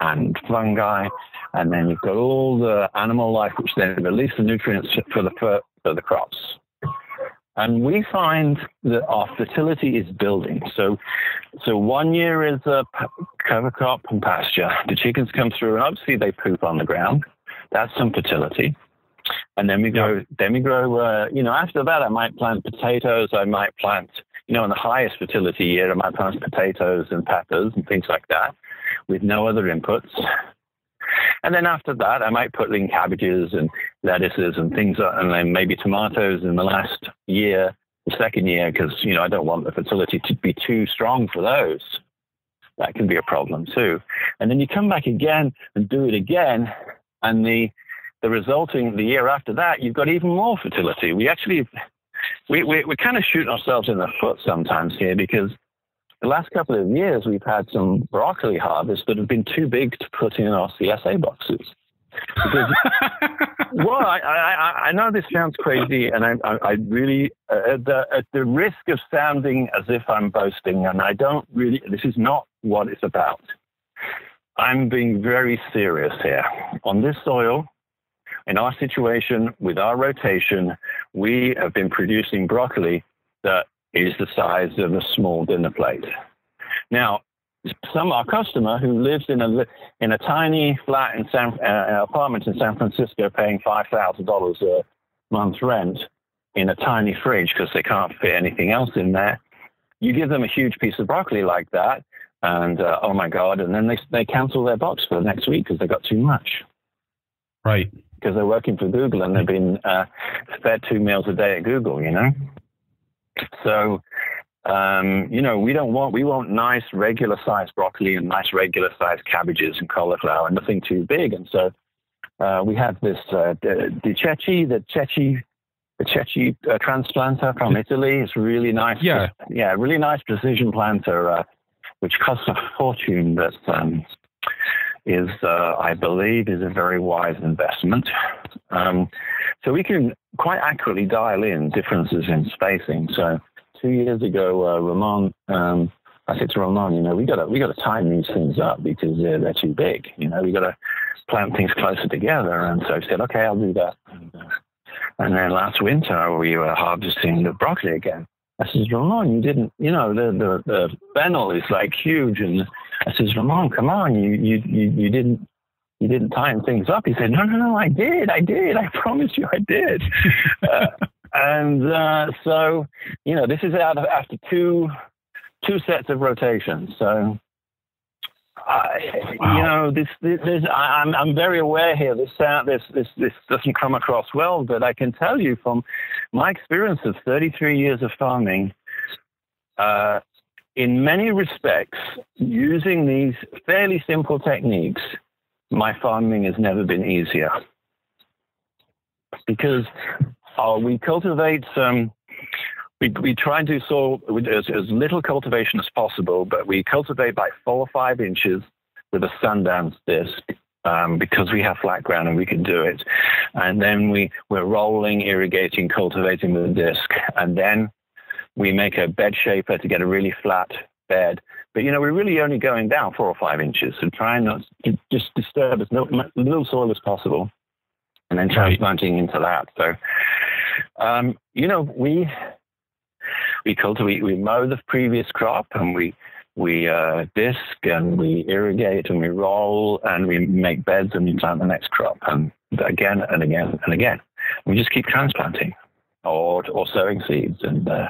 and fungi, and then you've got all the animal life, which then release the nutrients for the for, for the crops. And we find that our fertility is building. So, so one year is a cover crop and pasture. The chickens come through, and obviously they poop on the ground. That's some fertility. And then we go, then we grow. Uh, you know, after that, I might plant potatoes. I might plant, you know, in the highest fertility year, I might plant potatoes and peppers and things like that, with no other inputs. And then after that, I might put in cabbages and lettuces and things, uh, and then maybe tomatoes in the last year, the second year, because, you know, I don't want the fertility to be too strong for those. That can be a problem too. And then you come back again and do it again, and the the resulting the year after that, you've got even more fertility. We actually we, we, kind of shooting ourselves in the foot sometimes here because the last couple of years, we've had some broccoli harvests that have been too big to put in our CSA boxes. Because, well, I, I, I know this sounds crazy, and I, I really, uh, at, the, at the risk of sounding as if I'm boasting, and I don't really, this is not what it's about. I'm being very serious here. On this soil, in our situation, with our rotation, we have been producing broccoli that is the size of a small dinner plate. Now, some our customer who lives in a in a tiny flat in San uh, apartment in San Francisco, paying five thousand dollars a month rent in a tiny fridge because they can't fit anything else in there. You give them a huge piece of broccoli like that, and uh, oh my god, and then they they cancel their box for the next week because they got too much. Right. Because they're working for Google and they've been uh, fed two meals a day at Google, you know. So, um, you know, we don't want, we want nice regular sized broccoli and nice regular sized cabbages and cauliflower, and nothing too big. And so uh, we have this, uh, the Checchi, the Checchi, the Checchi uh, transplanter from Italy. It's really nice. Yeah. Yeah, really nice precision planter, uh, which costs a fortune, but um, is, uh, I believe, is a very wise investment. Um, so we can quite accurately dial in differences in spacing. So two years ago, uh, Ramon, um, I said to Ramon, you know, we got to we got to time these things up because they're, they're too big. You know, we got to plant things closer together. And so he said, okay, I'll do that. And, uh, And then last winter we were harvesting the broccoli again. I said, Ramon, you didn't, you know, the, the, the fennel is like huge. And I says, Ramon, come on, you, you, you, you didn't, you didn't tighten things up. He said, no, no, no, I did. I did. I promise you I did. uh, and uh, so, you know, this is out of, after two, two sets of rotations. So, I, wow. you know, this, this, this I, am I'm, I'm very aware here. This, uh, this, this, this doesn't come across well, but I can tell you from my experience of 33 years of farming, uh, in many respects, using these fairly simple techniques, my farming has never been easier. Because uh, we cultivate um, we, we try and do so with as, as little cultivation as possible, but we cultivate by four or five inches with a Sundance disc um, because we have flat ground and we can do it. And then we, we're rolling, irrigating, cultivating with a disc. And then we make a bed shaper to get a really flat bed. But, you know, we're really only going down four or five inches So try and trying not to just disturb as little soil as possible and then transplanting right. into that. So, um, you know, we we cultivate, we mow the previous crop and we we uh, disc and we irrigate and we roll and we make beds and we plant the next crop and again and again and again. We just keep transplanting or or sowing seeds and uh,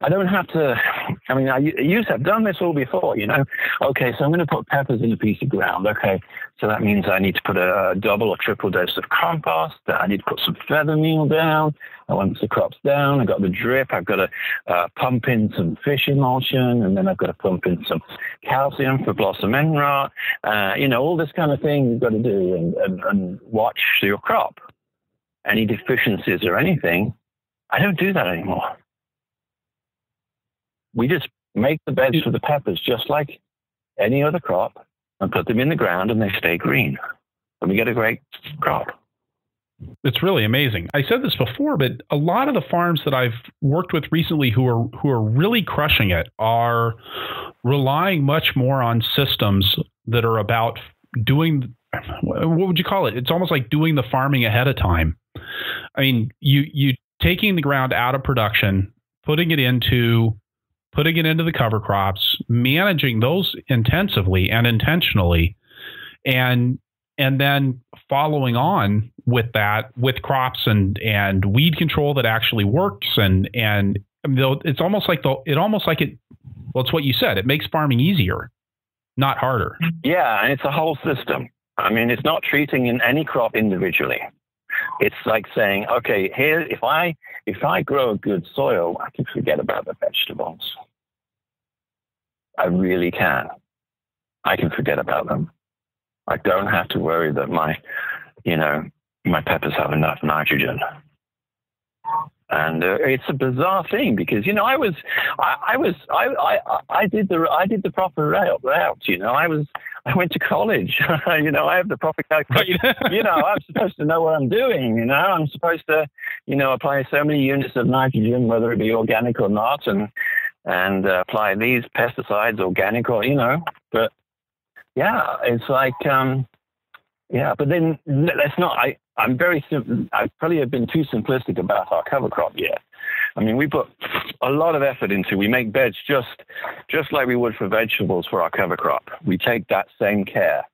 I don't have to. I mean, I used to have done this all before. You know, okay, so I'm going to put peppers in a piece of ground. Okay, so that means I need to put a, a double or triple dose of compost. I need to put some feather meal down. Once the crop's down, I've got the drip. I've got to uh, pump in some fish emulsion, and then I've got to pump in some calcium for blossom end rot. Uh, you know, all this kind of thing you've got to do, and, and, and watch your crop. Any deficiencies or anything, I don't do that anymore we just make the beds for the peppers just like any other crop and put them in the ground and they stay green. And we get a great crop. It's really amazing. I said this before, but a lot of the farms that I've worked with recently who are who are really crushing it are relying much more on systems that are about doing what would you call it? It's almost like doing the farming ahead of time. I mean, you you taking the ground out of production, putting it into putting it into the cover crops, managing those intensively and intentionally, and and then following on with that with crops and and weed control that actually works and and it's almost like the it almost like it well it's what you said it makes farming easier not harder yeah and it's a whole system i mean it's not treating in any crop individually it's like saying okay here if i if i grow a good soil i can forget about the vegetables I really can. I can forget about them. I don't have to worry that my, you know, my peppers have enough nitrogen. And uh, it's a bizarre thing because you know I was I, I was I, I I did the I did the proper route, route you know I was I went to college. You know I have the proper calculation. You know I'm supposed to know what I'm doing you know? I'm supposed to you know apply so many units of nitrogen whether it be organic or not and and uh, apply these pesticides, organic or, you know, but yeah, it's like, um, yeah, but then that's not, I, I'm very, I probably have been too simplistic about our cover crop yet. I mean, we put a lot of effort into, we make beds just, just like we would for vegetables for our cover crop. We take that same care.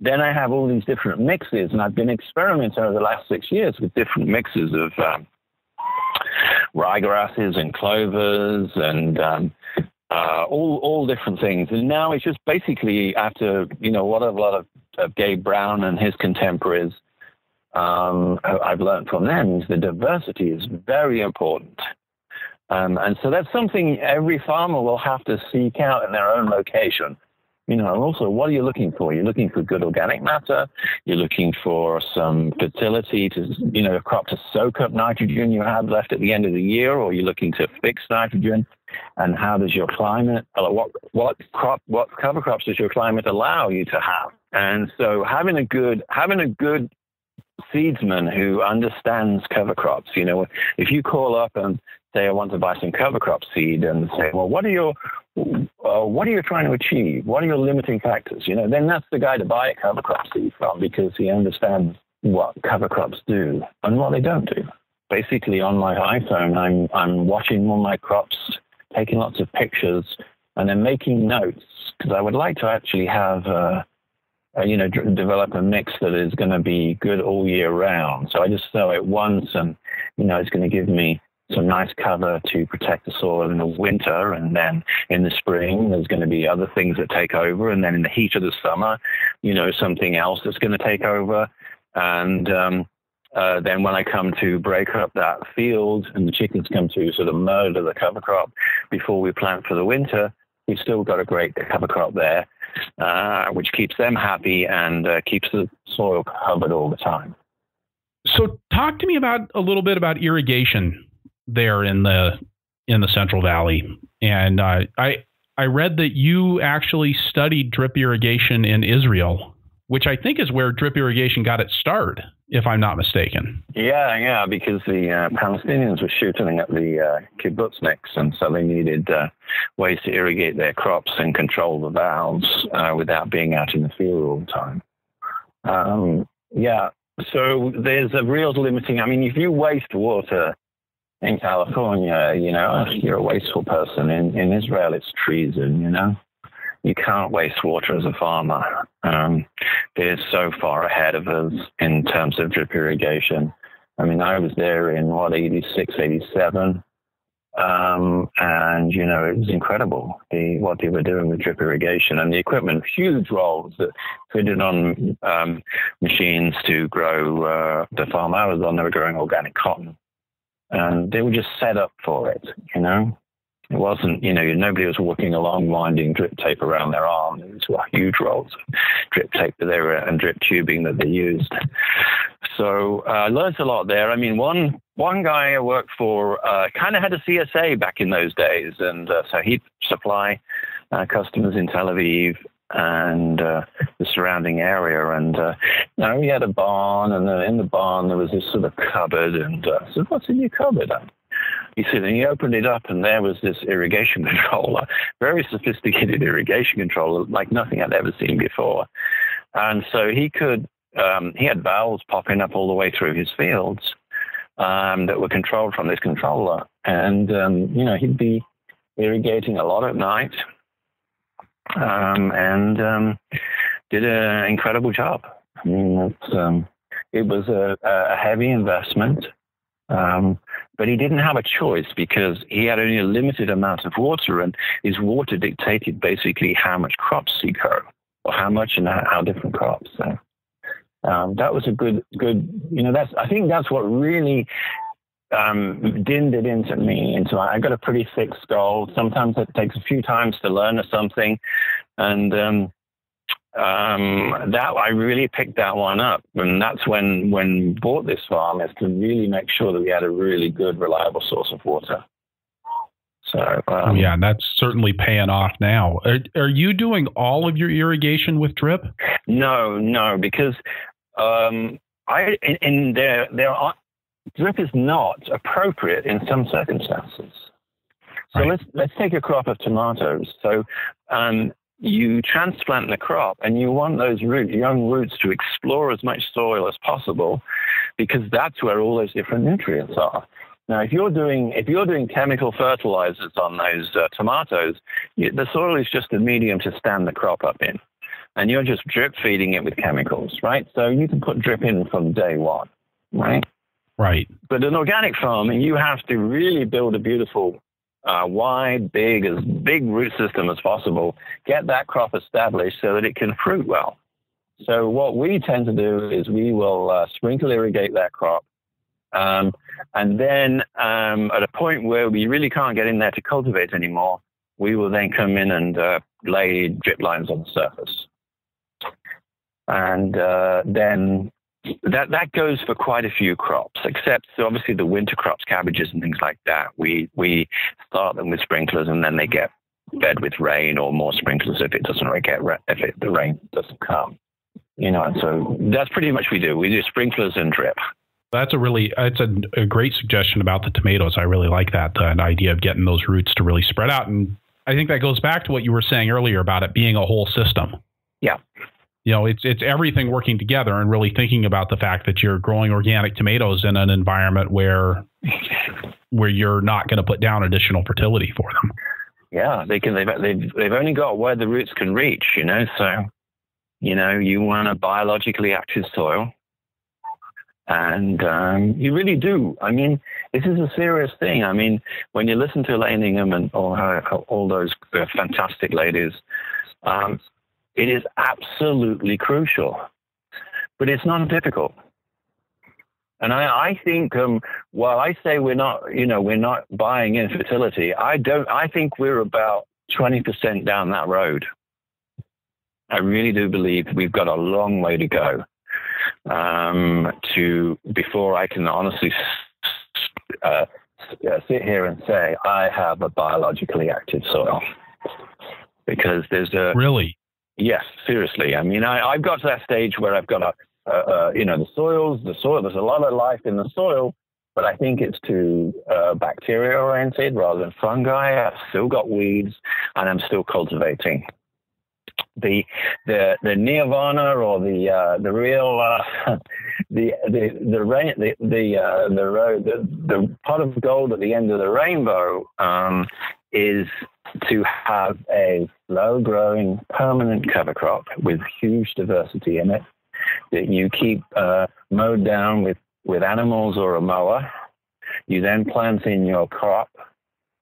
Then I have all these different mixes, and I've been experimenting over the last six years with different mixes of um, ryegrasses and clovers and um, uh, all all different things. And now it's just basically after you know what a lot of, of Gabe Brown and his contemporaries um, I've learned from them is the diversity is very important. Um, and so that's something every farmer will have to seek out in their own location. You know, and also, what are you looking for? You're looking for good organic matter. You're looking for some fertility to, you know, a crop to soak up nitrogen you have left at the end of the year, or you're looking to fix nitrogen. And how does your climate, uh, what what crop, what cover crops does your climate allow you to have? And so, having a good having a good seedsman who understands cover crops. You know, if you call up and say, I want to buy some cover crop seed and say, well, what are your, uh, what are you trying to achieve? What are your limiting factors? You know, then that's the guy to buy a cover crop seed from because he understands what cover crops do and what they don't do. Basically, on my iPhone, I'm I'm watching all my crops, taking lots of pictures, and then making notes because I would like to actually have. Uh, uh, you know, d- develop a mix that is going to be good all year round. So I just sow it once, and you know, it's going to give me some nice cover to protect the soil in the winter, and then in the spring there's going to be other things that take over, and then in the heat of the summer, you know, something else that's going to take over, and um, uh, then when I come to break up that field and the chickens come to sort of murder the cover crop before we plant for the winter, we've still got a great cover crop there uh, which keeps them happy and uh, keeps the soil covered all the time. So, talk to me about a little bit about irrigation there in the in the Central Valley. And uh, I I read that you actually studied drip irrigation in Israel, which I think is where drip irrigation got its start if I'm not mistaken. Yeah, yeah, because the uh, Palestinians were shooting at the uh, kibbutzniks, and so they needed uh, ways to irrigate their crops and control the valves uh, without being out in the field all the time. Um, yeah, so there's a real limiting. I mean, if you waste water in California, you know, you're a wasteful person. In, in Israel, it's treason, you know you can't waste water as a farmer. Um, they're so far ahead of us in terms of drip irrigation. I mean, I was there in what, 86, 87. Um, and, you know, it was incredible the, what they were doing with drip irrigation and the equipment, huge rolls that fitted on um, machines to grow uh, the farm I was on. They were growing organic cotton. And they were just set up for it, you know. It wasn't, you know, nobody was walking along winding drip tape around their arm. These were huge rolls of drip tape that they were, and drip tubing that they used. So uh, I learned a lot there. I mean, one one guy I worked for uh, kind of had a CSA back in those days, and uh, so he'd supply uh, customers in Tel Aviv and uh, the surrounding area. And uh, know, we had a barn, and in the barn there was this sort of cupboard. And uh, I said, "What's in your cupboard?" He said, and he opened it up, and there was this irrigation controller, very sophisticated irrigation controller, like nothing I'd ever seen before. And so he could, um, he had valves popping up all the way through his fields um, that were controlled from this controller. And, um, you know, he'd be irrigating a lot at night um, and um, did an incredible job. I mean, um, it was a, a heavy investment. Um, but he didn't have a choice because he had only a limited amount of water, and his water dictated basically how much crops he grew, or how much and how different crops. So um, that was a good, good. You know, that's I think that's what really um, dinned it into me. Into I got a pretty thick skull. Sometimes it takes a few times to learn or something, and um, um, that I really picked that one up, and that's when when we bought this farm is to really make sure that we had a really good, reliable source of water. So um, yeah, that's certainly paying off now. Are, are, you doing all of your irrigation with drip? No, no, because um, I in, in there there are drip is not appropriate in some circumstances. So right. let's let's take a crop of tomatoes. So um, you transplant the crop and you want those root, young roots to explore as much soil as possible because that's where all those different nutrients are. Now, if you're doing if you're doing chemical fertilizers on those uh, tomatoes, you, the soil is just a medium to stand the crop up in, and you're just drip feeding it with chemicals, right? So you can put drip in from day one, right? Right. But an organic farming, you have to really build a beautiful uh, wide, big, as big root system as possible, get that crop established so that it can fruit well. So what we tend to do is we will uh, sprinkle irrigate that crop. Um, and then um, at a point where we really can't get in there to cultivate anymore, we will then come in and uh, lay drip lines on the surface. And uh, then that that goes for quite a few crops, except so obviously the winter crops, cabbages and things like that. We we start them with sprinklers and then they get fed with rain or more sprinklers if it doesn't get if it, the rain doesn't come. You know, and so that's pretty much we do. We do sprinklers and drip. That's a really it's a, a great suggestion about the tomatoes. I really like that uh, idea of getting those roots to really spread out, and I think that goes back to what you were saying earlier about it being a whole system. Yeah, you know, it's it's everything working together and really thinking about the fact that you're growing organic tomatoes in an environment where where you're not going to put down additional fertility for them. Yeah, they can. They've they've they've only got where the roots can reach. You know, so you know you want a biologically active soil, and um, you really do. I mean, this is a serious thing. I mean, when you listen to Elaine Ingham and all her, all those fantastic ladies, um, it is absolutely crucial, but it's not difficult. And I, I think, um, while I say we're not, you know, we're not buying infertility, I don't. I think we're about twenty percent down that road. I really do believe we've got a long way to go um, to before I can honestly uh, sit here and say I have a biologically active soil because there's a really yes seriously. I mean I, I've got to that stage where I've got a uh, uh, you know, the soils, the soil, there's a lot of life in the soil, but I think it's too uh, bacteria oriented rather than fungi. I've still got weeds and I'm still cultivating. The the the nirvana or the uh, the real the the the rain the the the road the, the pot of gold at the end of the rainbow um, is to have a low growing permanent cover crop with huge diversity in it that you keep uh, mowed down with, with animals or a mower. You then plant in your crop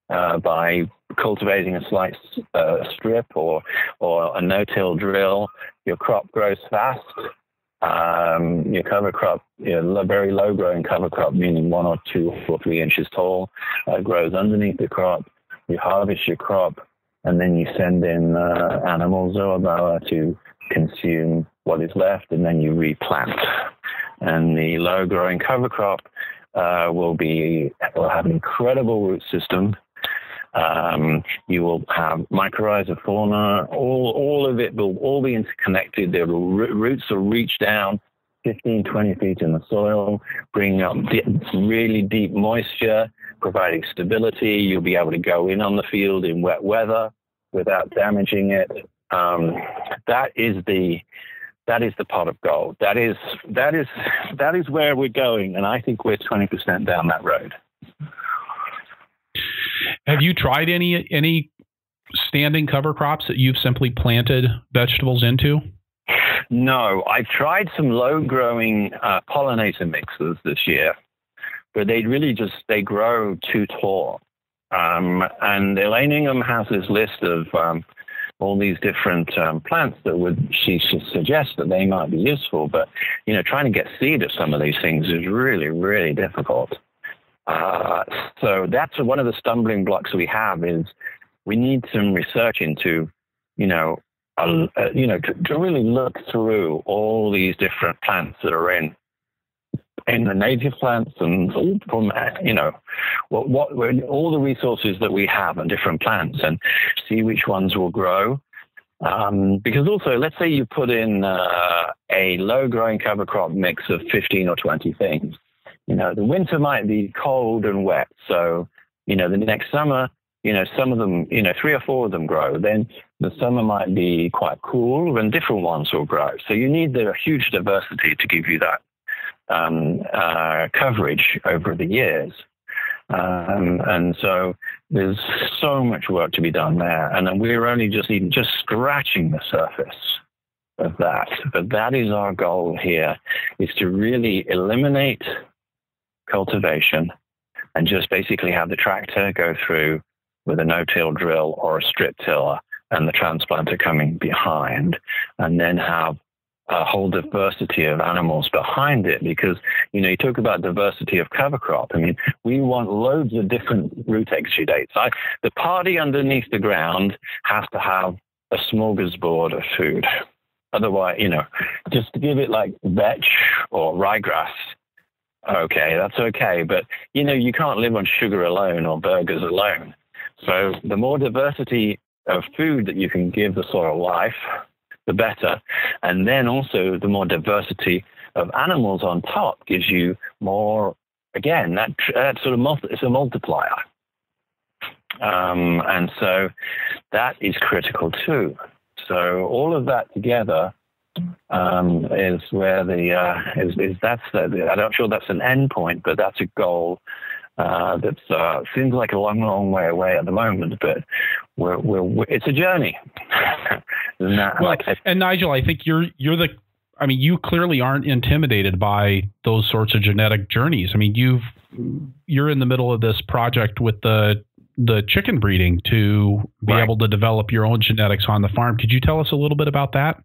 uh, by cultivating a slight uh, strip or, or a no-till drill. Your crop grows fast. Um, your cover crop, you know, very low growing cover crop, meaning one or two or three inches tall, uh, grows underneath the crop. You harvest your crop and then you send in uh, animals or a mower to consume what is left, and then you replant. And the low-growing cover crop uh, will be will have an incredible root system. Um, you will have mycorrhiza fauna. All all of it will all be interconnected. The roots will reach down 15, 20 feet in the soil, bring up really deep moisture, providing stability. You'll be able to go in on the field in wet weather without damaging it. Um, that is the that is the pot of gold. That is that is that is where we're going, and I think we're twenty percent down that road. Have you tried any any standing cover crops that you've simply planted vegetables into? No, I've tried some low growing uh, pollinator mixes this year, but they really just they grow too tall. Um, and Elaine Ingham has this list of um, all these different um, plants that would she should suggest that they might be useful. But you know, trying to get seed of some of these things is really, really difficult. Uh, so that's one of the stumbling blocks we have is we need some research into, you know, uh, you know, to, to really look through all these different plants that are in in the native plants and from you know what, what all the resources that we have on different plants and see which ones will grow. Um, because also, let's say you put in uh, a low growing cover crop mix of 15 or 20 things. You know, the winter might be cold and wet. So, you know, the next summer, you know, some of them, you know, three or four of them grow. Then the summer might be quite cool and different ones will grow. So you need the huge diversity to give you that um, uh, coverage over the years. Um, and so there's so much work to be done there. And we're only just even just scratching the surface of that. But that is our goal here is to really eliminate cultivation and just basically have the tractor go through with a no-till drill or a strip tiller and the transplanter coming behind and then have a whole diversity of animals behind it because, you know, you talk about diversity of cover crop. I mean, we want loads of different root exudates. I, the party underneath the ground has to have a smorgasbord of food. Otherwise, you know, just to give it like vetch or ryegrass, okay, that's okay. But, you know, you can't live on sugar alone or burgers alone. So the more diversity of food that you can give the soil life, the better. And then also the more diversity of animals on top gives you more, again, that, that sort of, multi, it's a multiplier. Um, and so that is critical too. So all of that together um, is where the uh, is, is that's the, I'm not sure that's an end point, but that's a goal uh, that uh, seems like a long, long way away at the moment, but we're, we're, we're it's a journey. well, like and Nigel, I think you're you're the. I mean, you clearly aren't intimidated by those sorts of genetic journeys. I mean, you've you're in the middle of this project with the the chicken breeding to be right. able to develop your own genetics on the farm. Could you tell us a little bit about that?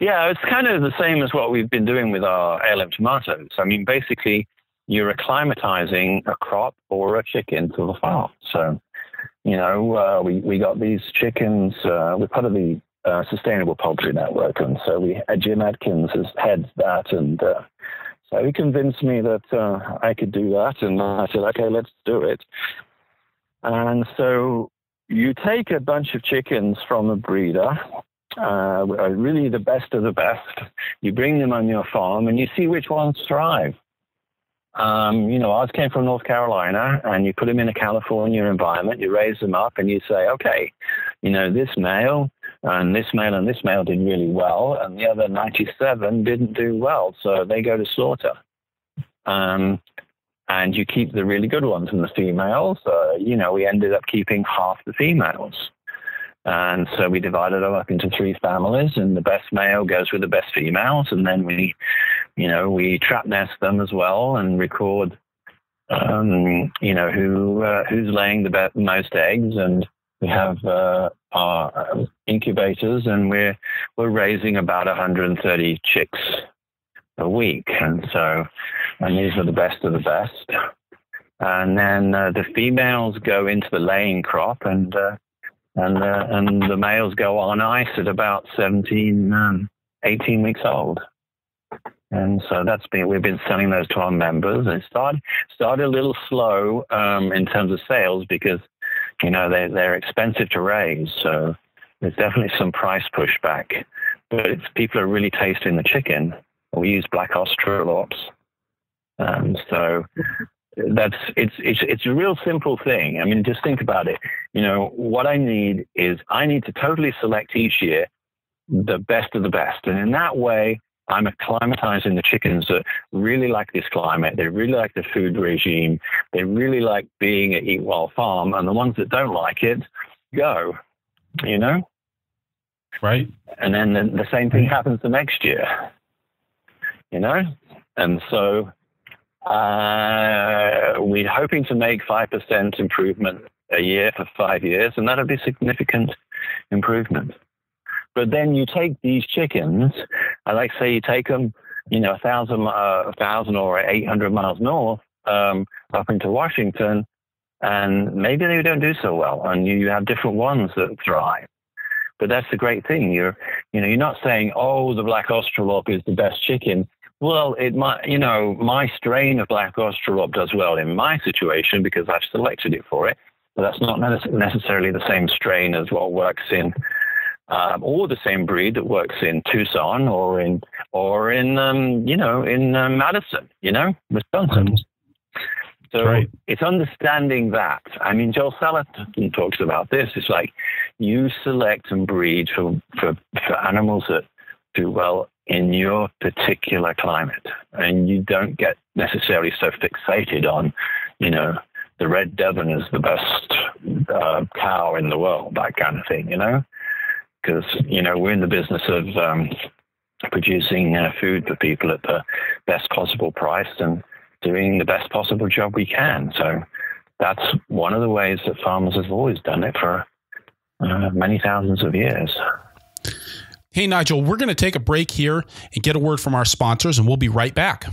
Yeah, it's kind of the same as what we've been doing with our ALM tomatoes. I mean, basically, you're acclimatizing a crop or a chicken to the farm. So, you know, uh, we, we got these chickens, uh, we're part of the uh, Sustainable Poultry Network. And so we had Jim Adkins has heads that. And uh, so he convinced me that uh, I could do that. And I said, okay, let's do it. And so you take a bunch of chickens from a breeder, uh, really the best of the best. You bring them on your farm and you see which ones thrive. Um, you know, ours came from North Carolina, and you put them in a California environment. You raise them up, and you say, okay, you know, this male and this male and this male did really well, and the other 97 didn't do well, so they go to slaughter. Um, and you keep the really good ones and the females. Uh, you know, we ended up keeping half the females. And so we divided them up into three families, and the best male goes with the best females, and then we, you know, we trap nest them as well and record, um, you know, who uh, who's laying the be- most eggs, and we have uh, our incubators, and we're we're raising about 130 chicks a week, and so and these are the best of the best. And then uh, the females go into the laying crop, and uh, and uh, and the males go on ice at about 17, um, 18 weeks old. And so that's been we've been selling those to our members. It started started a little slow um, in terms of sales because you know they they're expensive to raise, so there's definitely some price pushback. But people are really tasting the chicken. We use black australorps um, so that's it's it's it's a real simple thing. I mean, just think about it. You know, what I need is I need to totally select each year the best of the best, and in that way, I'm acclimatizing the chickens that really like this climate. They really like the food regime. They really like being at Eatwell Farm, and the ones that don't like it, go. You know, right? And then the, the same thing happens the next year. You know, and so uh, we're hoping to make 5% improvement a year for five years, and that'll be significant improvement. But then you take these chickens, I like say you take them, you know, a thousand, uh, a thousand or 800 miles north um, up into Washington, and maybe they don't do so well, and you have different ones that thrive. But that's the great thing. You're, you know, you're not saying, oh, the black australorp is the best chicken. Well, it might, you know, my strain of black australorp does well in my situation because I've selected it for it, but that's not necessarily the same strain as what works in, um, or the same breed that works in Tucson or in, or in, um, you know, in uh, Madison, you know, Wisconsin. So right. it's understanding that. I mean, Joel Salatin talks about this. It's like you select and breed for, for, for animals that do well in your particular climate. And you don't get necessarily so fixated on, you know, the red Devon is the best uh, cow in the world, that kind of thing, you know? Because, you know, we're in the business of um, producing uh, food for people at the best possible price and doing the best possible job we can. So that's one of the ways that farmers have always done it for uh, many thousands of years. Hey, Nigel, we're going to take a break here and get a word from our sponsors, and we'll be right back.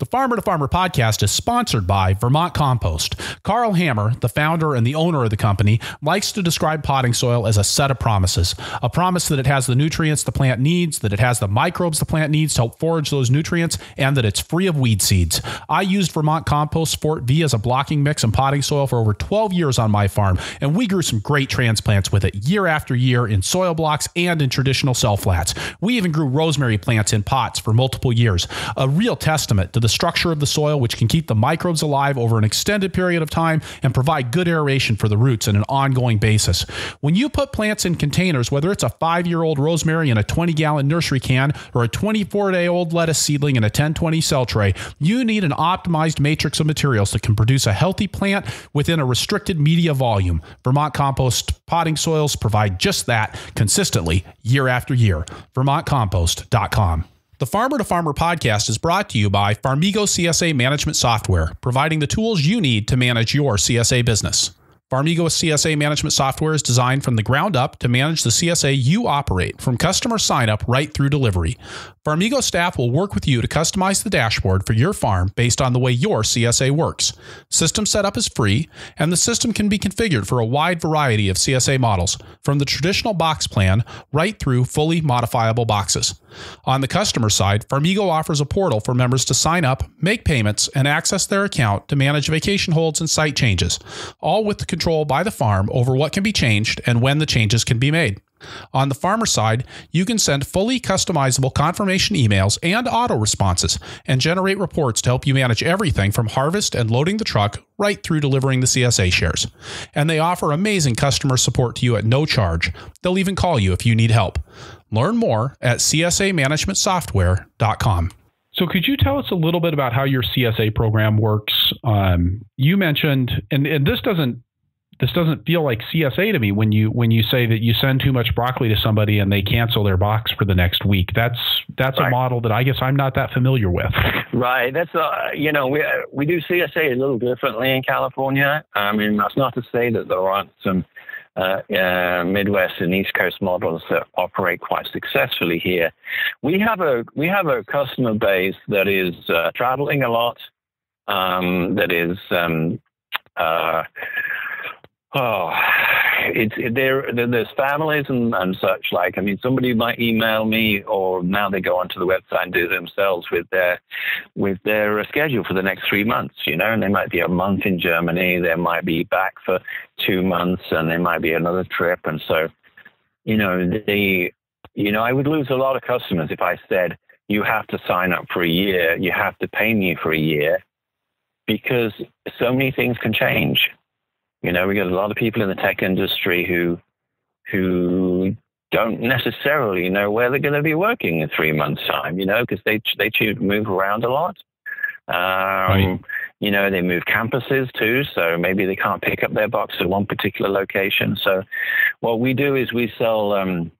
The Farmer to Farmer podcast is sponsored by Vermont Compost. Karl Hammer, the founder and the owner of the company, likes to describe potting soil as a set of promises. A promise that it has the nutrients the plant needs, that it has the microbes the plant needs to help forage those nutrients, and that it's free of weed seeds. I used Vermont Compost Fort Vee as a blocking mix and potting soil for over 12 years on my farm, and we grew some great transplants with it year after year in soil blocks and in traditional cell flats. We even grew rosemary plants in pots for multiple years, a real testament to the structure of the soil, which can keep the microbes alive over an extended period of time and provide good aeration for the roots on an ongoing basis. When you put plants in containers, whether it's a five year old rosemary in a 20 gallon nursery can or a 24 day old lettuce seedling in a 1020 cell tray, you need an optimized matrix of materials that can produce a healthy plant within a restricted media volume. Vermont Compost potting soils provide just that consistently year after year. VermontCompost.com. The Farmer to Farmer podcast is brought to you by Farmigo CSA Management Software, providing the tools you need to manage your CSA business. Farmigo CSA management software is designed from the ground up to manage the CSA you operate, from customer sign up right through delivery. Farmigo staff will work with you to customize the dashboard for your farm based on the way your CSA works. System setup is free, and the system can be configured for a wide variety of CSA models, from the traditional box plan right through fully modifiable boxes. On the customer side, Farmigo offers a portal for members to sign up, make payments, and access their account to manage vacation holds and site changes, all with the control by the farm over what can be changed and when the changes can be made. On the farmer side, you can send fully customizable confirmation emails and auto responses and generate reports to help you manage everything from harvest and loading the truck right through delivering the CSA shares. And they offer amazing customer support to you at no charge. They'll even call you if you need help. Learn more at csamanagementsoftware.com. So, could you tell us a little bit about how your CSA program works? Um, you mentioned, and, and this doesn't this doesn't feel like CSA to me when you when you say that you send too much broccoli to somebody and they cancel their box for the next week. That's that's right. a model that I guess I'm not that familiar with. Right. That's uh, you know we we do CSA a little differently in California. I mean that's not to say that there aren't some uh, uh, Midwest and East Coast models that operate quite successfully here. We have a we have a customer base that is uh, traveling a lot, um, that is um, uh, Oh, it's it, there. There's families and, and such like. I mean, somebody might email me, or now they go onto the website and do themselves with their with their uh, schedule for the next three months. You know, and they might be a month in Germany. They might be back for two months, and there might be another trip. And so, you know, the you know, I would lose a lot of customers if I said you have to sign up for a year, you have to pay me for a year, because so many things can change you know, we get a lot of people in the tech industry who who don't necessarily know where they're going to be working in three months' time. You know, because they they choose to move around a lot. Um, right. You know, they move campuses too, so maybe they can't pick up their box at one particular location. So, what we do is we sell um,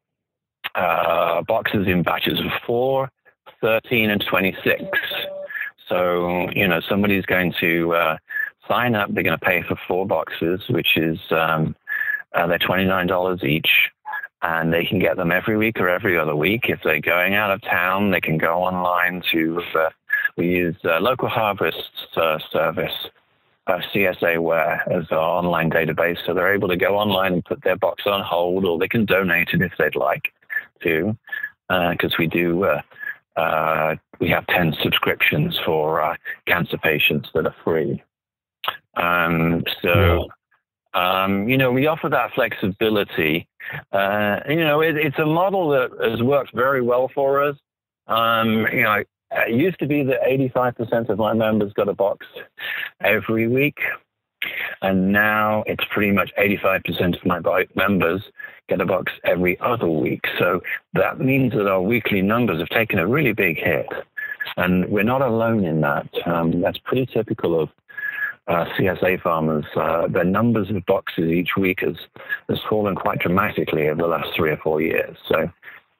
uh, boxes in batches of four, 13, and 26. So, you know, somebody's going to uh, sign up, they're going to pay for four boxes, which is um, uh, they're twenty nine dollars each, and they can get them every week or every other week. If they're going out of town, they can go online to. Uh, we use uh, local harvest uh, service. Uh, CSAware as our online database, so they're able to go online and put their box on hold, or they can donate it if they'd like to, because uh, we do uh, we have 10 subscriptions for uh, cancer patients that are free. Um, so, um, you know, we offer that flexibility. Uh, you know, it, it's a model that has worked very well for us. Um, you know, it used to be that 85% of my members got a box every week. And now it's pretty much 85% of my members get a box every other week. So that means that our weekly numbers have taken a really big hit. And we're not alone in that. Um, that's pretty typical of uh, CSA farmers, uh, the numbers of boxes each week has, has fallen quite dramatically over the last three or four years. So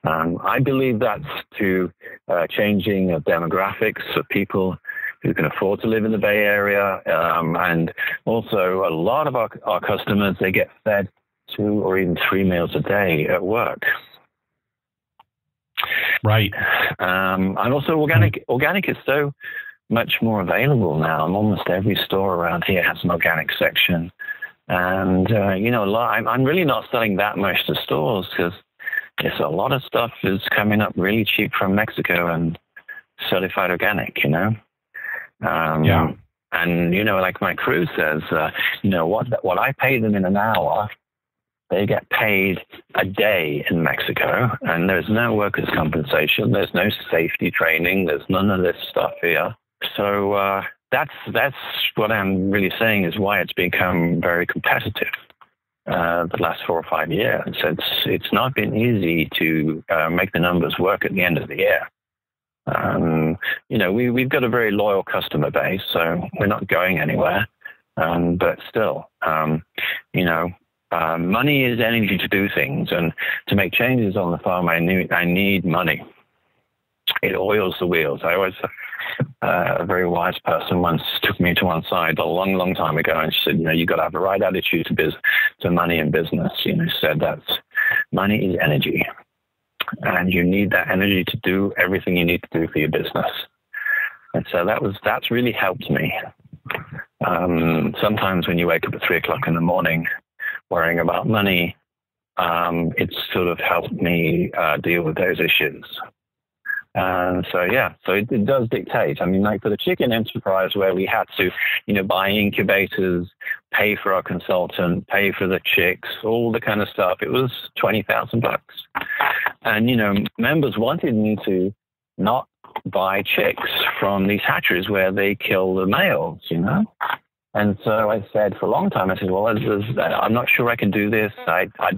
um, I believe that's to uh, changing of demographics of people who can afford to live in the Bay Area. Um, and also a lot of our, our customers, they get fed two or even three meals a day at work. Right. Um, and also organic, organic is so much more available now. And almost every store around here has an organic section. And, uh, you know, I'm, I'm really not selling that much to stores because it's a lot of stuff is coming up really cheap from Mexico and certified organic, you know? Um, yeah. And, you know, like my crew says, uh, you know, what, what I pay them in an hour, they get paid a day in Mexico, and there's no workers' compensation, there's no safety training, there's none of this stuff here. So uh, that's that's what I'm really saying is why it's become very competitive. Uh, the last four or five years, it's it's not been easy to uh, make the numbers work at the end of the year. Um, you know, we we've got a very loyal customer base, so we're not going anywhere. Um, but still, um, you know, uh, money is energy to do things, and to make changes on the farm, I need I need money. It oils the wheels. I always uh, a very wise person once took me to one side a long, long time ago, and she said, "You know, you got to have the right attitude to biz, to money and business." You know, said that money is energy, and you need that energy to do everything you need to do for your business. And so that was that's really helped me. Um, sometimes when you wake up at three o'clock in the morning, worrying about money, um, it's sort of helped me uh, deal with those issues. And so, yeah, so it, it, does dictate. I mean, like for the chicken enterprise where we had to, you know, buy incubators, pay for our consultant, pay for the chicks, all the kind of stuff, it was 20,000 bucks. And, you know, members wanted me to not buy chicks from these hatcheries where they kill the males, you know? And so I said for a long time, I said, well, I'm not sure I can do this. I, I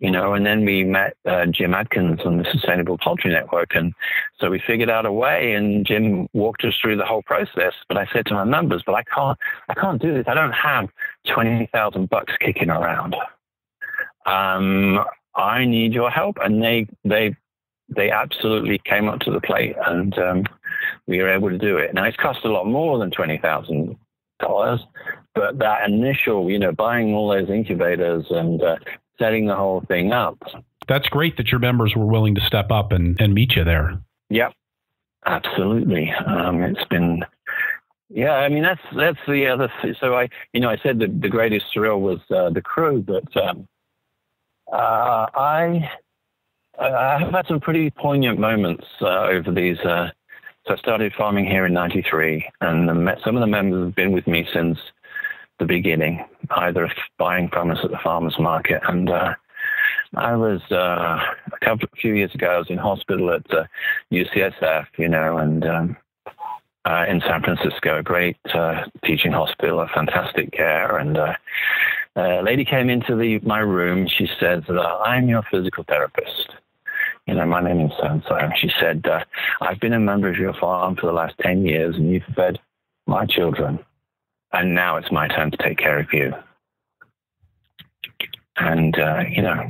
you know, and then we met uh, Jim Adkins on the Sustainable Poultry Network. And so we figured out a way and Jim walked us through the whole process. But I said to my members, but I can't, I can't do this. I don't have 20,000 bucks kicking around. Um, I need your help. And they, they, they absolutely came up to the plate and um, we were able to do it. Now it's cost a lot more than $20,000. But that initial, you know, buying all those incubators and uh, setting the whole thing up. That's great that your members were willing to step up and, and meet you there. Yep, absolutely. Um, it's been, yeah. I mean, that's that's the other. So I, you know, I said that the greatest thrill was uh, the crew, but um, uh, I I have had some pretty poignant moments uh, over these uh, so I started farming here in 93 and the, some of the members have been with me since the beginning, either buying from us at the farmer's market. And uh, I was uh, a couple, few years ago, I was in hospital at uh, UCSF, you know, and um, uh, in San Francisco, a great uh, teaching hospital, a fantastic care. And uh, a lady came into the, my room. She said, I'm your physical therapist you know, my name is so-and-so. And she said, uh, I've been a member of your farm for the last 10 years and you've fed my children. And now it's my turn to take care of you. And, uh, you know,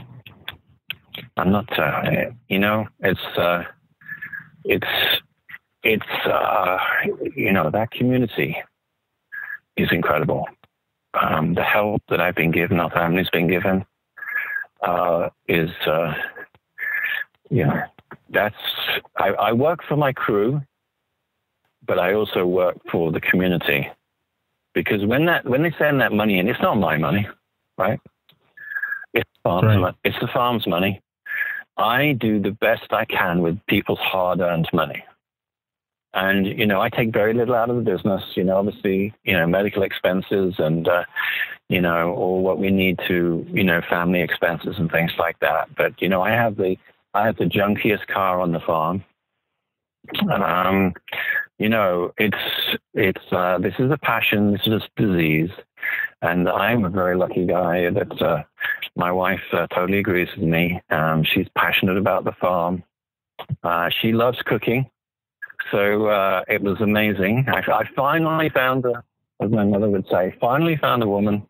I'm not, uh, you know, it's, uh, it's, it's, uh, you know, that community is incredible. Um, the help that I've been given, our family's been given, uh, is, yeah, that's I, I work for my crew, but I also work for the community because when that when they send that money in, it's not my money, right? It's the farm's right. money. It's the farm's money. I do the best I can with people's hard-earned money. And, you know, I take very little out of the business, you know, obviously, you know, medical expenses and, uh, you know, or what we need to, you know, family expenses and things like that. But, you know, I have the I have the junkiest car on the farm. Um, you know, it's it's uh, this is a passion. This is a disease, and I'm a very lucky guy that uh, my wife uh, totally agrees with me. Um, she's passionate about the farm. Uh, she loves cooking, so uh, it was amazing. I, I finally found a, as my mother would say, finally found a woman,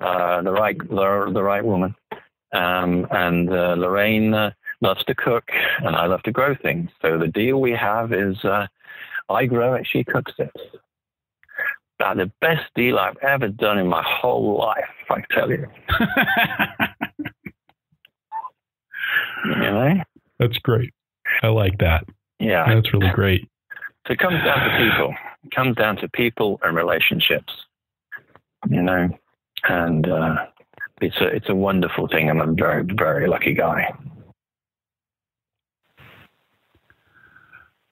uh, the right the, the right woman, um, and Lorraine loves to cook and I love to grow things. So the deal we have is uh, I grow it, she cooks it. About the best deal I've ever done in my whole life, I tell you. you know? That's great. I like that. Yeah. That's really great. So it comes down to people. It comes down to people and relationships. You know, and uh, it's a it's a wonderful thing. I'm a very very lucky guy.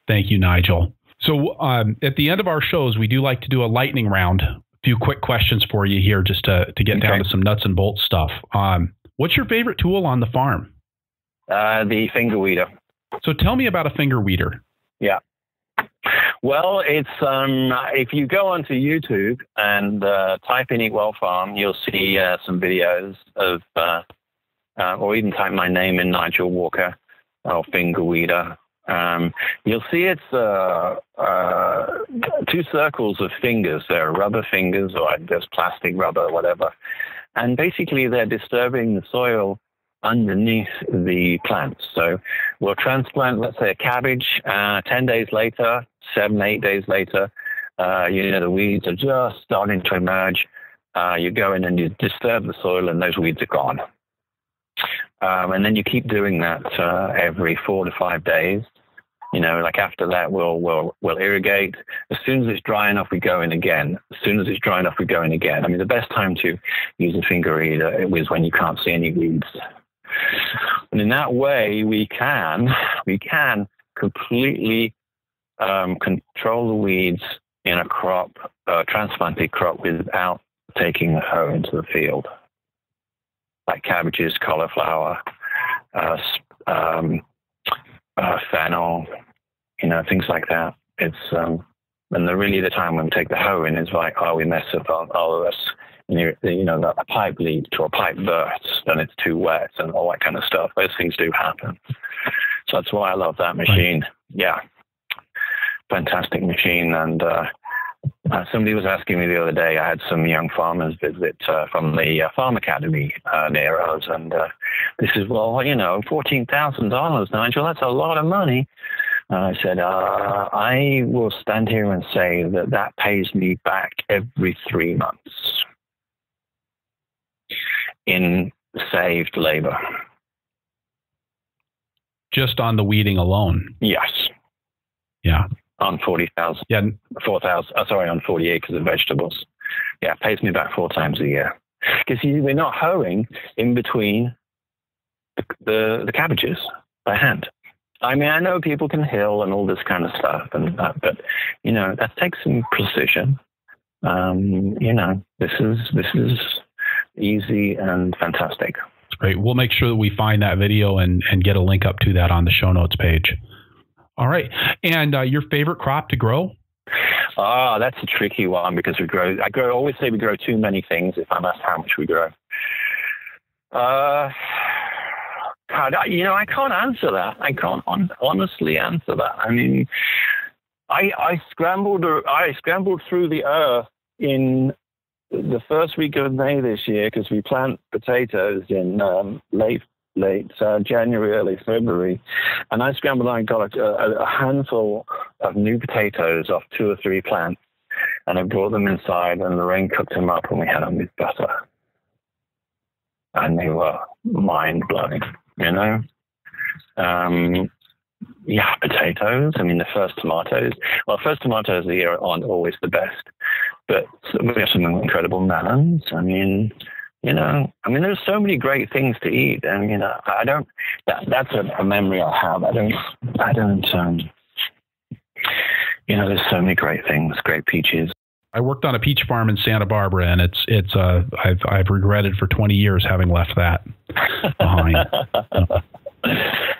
Thank you, Nigel. So um, at the end of our shows, we do like to do a lightning round. A few quick questions for you here, just to to get okay. down to some nuts and bolts stuff. Um, what's your favorite tool on the farm? Uh, the finger weeder. So tell me about a finger weeder. Yeah. Well, it's um, if you go onto YouTube and uh, type in Eatwell Farm, you'll see uh, some videos of, uh, uh or even type my name in Nigel Walker or Finger Weeder. Um, you'll see it's uh, uh, two circles of fingers. They're rubber fingers or just plastic rubber, whatever. And basically, they're disturbing the soil underneath the plants. So we'll transplant, let's say, a cabbage. Uh, Ten days later, seven, eight days later, uh, you know the weeds are just starting to emerge. Uh, you go in and you disturb the soil, and those weeds are gone. Um, and then you keep doing that uh, every four to five days. You know, like after that, we'll we'll we'll irrigate. As soon as it's dry enough, we go in again. As soon as it's dry enough, we go in again. I mean, the best time to use a finger weeder is when you can't see any weeds. And in that way, we can we can completely um, control the weeds in a crop, a transplanted crop, without taking the hoe into the field, like cabbages, cauliflower, uh, um, uh, fennel, you know, things like that. It's um, and the, really the time when we take the hoe in is like, oh, we mess up of this you, you know, a pipe leaks or a pipe bursts and it's too wet and all that kind of stuff. Those things do happen. So that's why I love that machine. Right. Yeah. Fantastic machine. And uh, uh, somebody was asking me the other day, I had some young farmers visit uh, from the uh, Farm Academy uh, near us. And uh, this is, well, you know, $14,000, Nigel, that's a lot of money. And I said, uh, I will stand here and say that that pays me back every three months in saved labor. Just on the weeding alone? Yes. Yeah. On 40,000. Yeah. 4,000. Uh, sorry, on 40 acres of vegetables. Yeah, it pays me back four times a year. Because we're not hoeing in between the, the, the cabbages by hand. I mean, I know people can hill and all this kind of stuff, and that, but you know that takes some precision. Um, you know, this is this is easy and fantastic. Great. We'll make sure that we find that video and, and get a link up to that on the show notes page. All right. And uh, your favorite crop to grow? Ah, that's a tricky one because we grow. I grow. always say we grow too many things. If I'm asked how much we grow, uh, God, I, you know, I can't answer that. I can't on, honestly answer that. I mean, I I scrambled. I scrambled through the earth in the first week of May this year, because we plant potatoes in um, late late uh, January, early February, and I scrambled and got a, a, handful of new potatoes off two or three plants, and I brought them inside, and Lorraine cooked them up, and we had them with butter, and they were mind blowing, you know. Um, yeah, potatoes. I mean, the first tomatoes. Well, first tomatoes of the year aren't always the best. But we have some incredible melons. I mean, you know, I mean, there's so many great things to eat, and you know, I don't. That that's a, a memory I have. I don't. I don't. Um, you know, there's so many great things. Great peaches. I worked on a peach farm in Santa Barbara, and it's it's. Uh, I've I've regretted for 20 years having left that behind.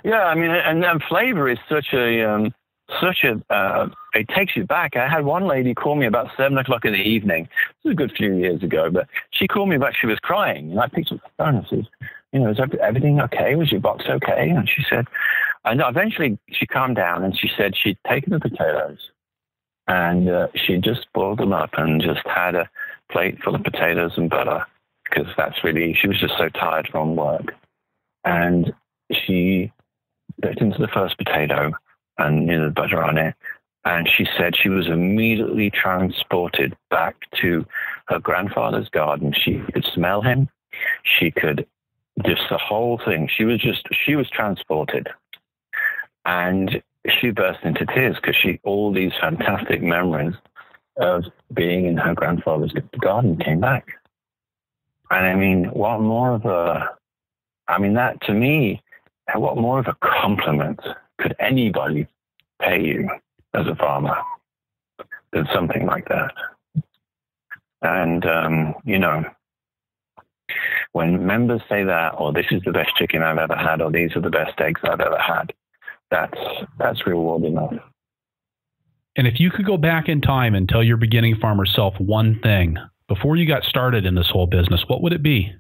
yeah, I mean, and, and flavor is such a um, such a uh, it takes you back. I had one lady call me about seven o'clock in the evening. This was a good few years ago, but she called me back. She was crying, and I picked up the phone and said, "You know, is everything okay? Was your box okay?" And she said, and eventually she calmed down and she said she'd taken the potatoes and uh, she just boiled them up and just had a plate full of potatoes and butter because that's really she was just so tired from work, and she bit into the first potato and know, the on it. And she said she was immediately transported back to her grandfather's garden. She could smell him. She could just the whole thing. She was just she was transported, and she burst into tears because she all these fantastic memories of being in her grandfather's garden came back. And I mean, what more of a I mean that to me, what more of a compliment could anybody pay you as a farmer than something like that? And, um, you know, when members say that, or this is the best chicken I've ever had, or these are the best eggs I've ever had, that's, that's reward enough. And if you could go back in time and tell your beginning farmer self one thing before you got started in this whole business, what would it be?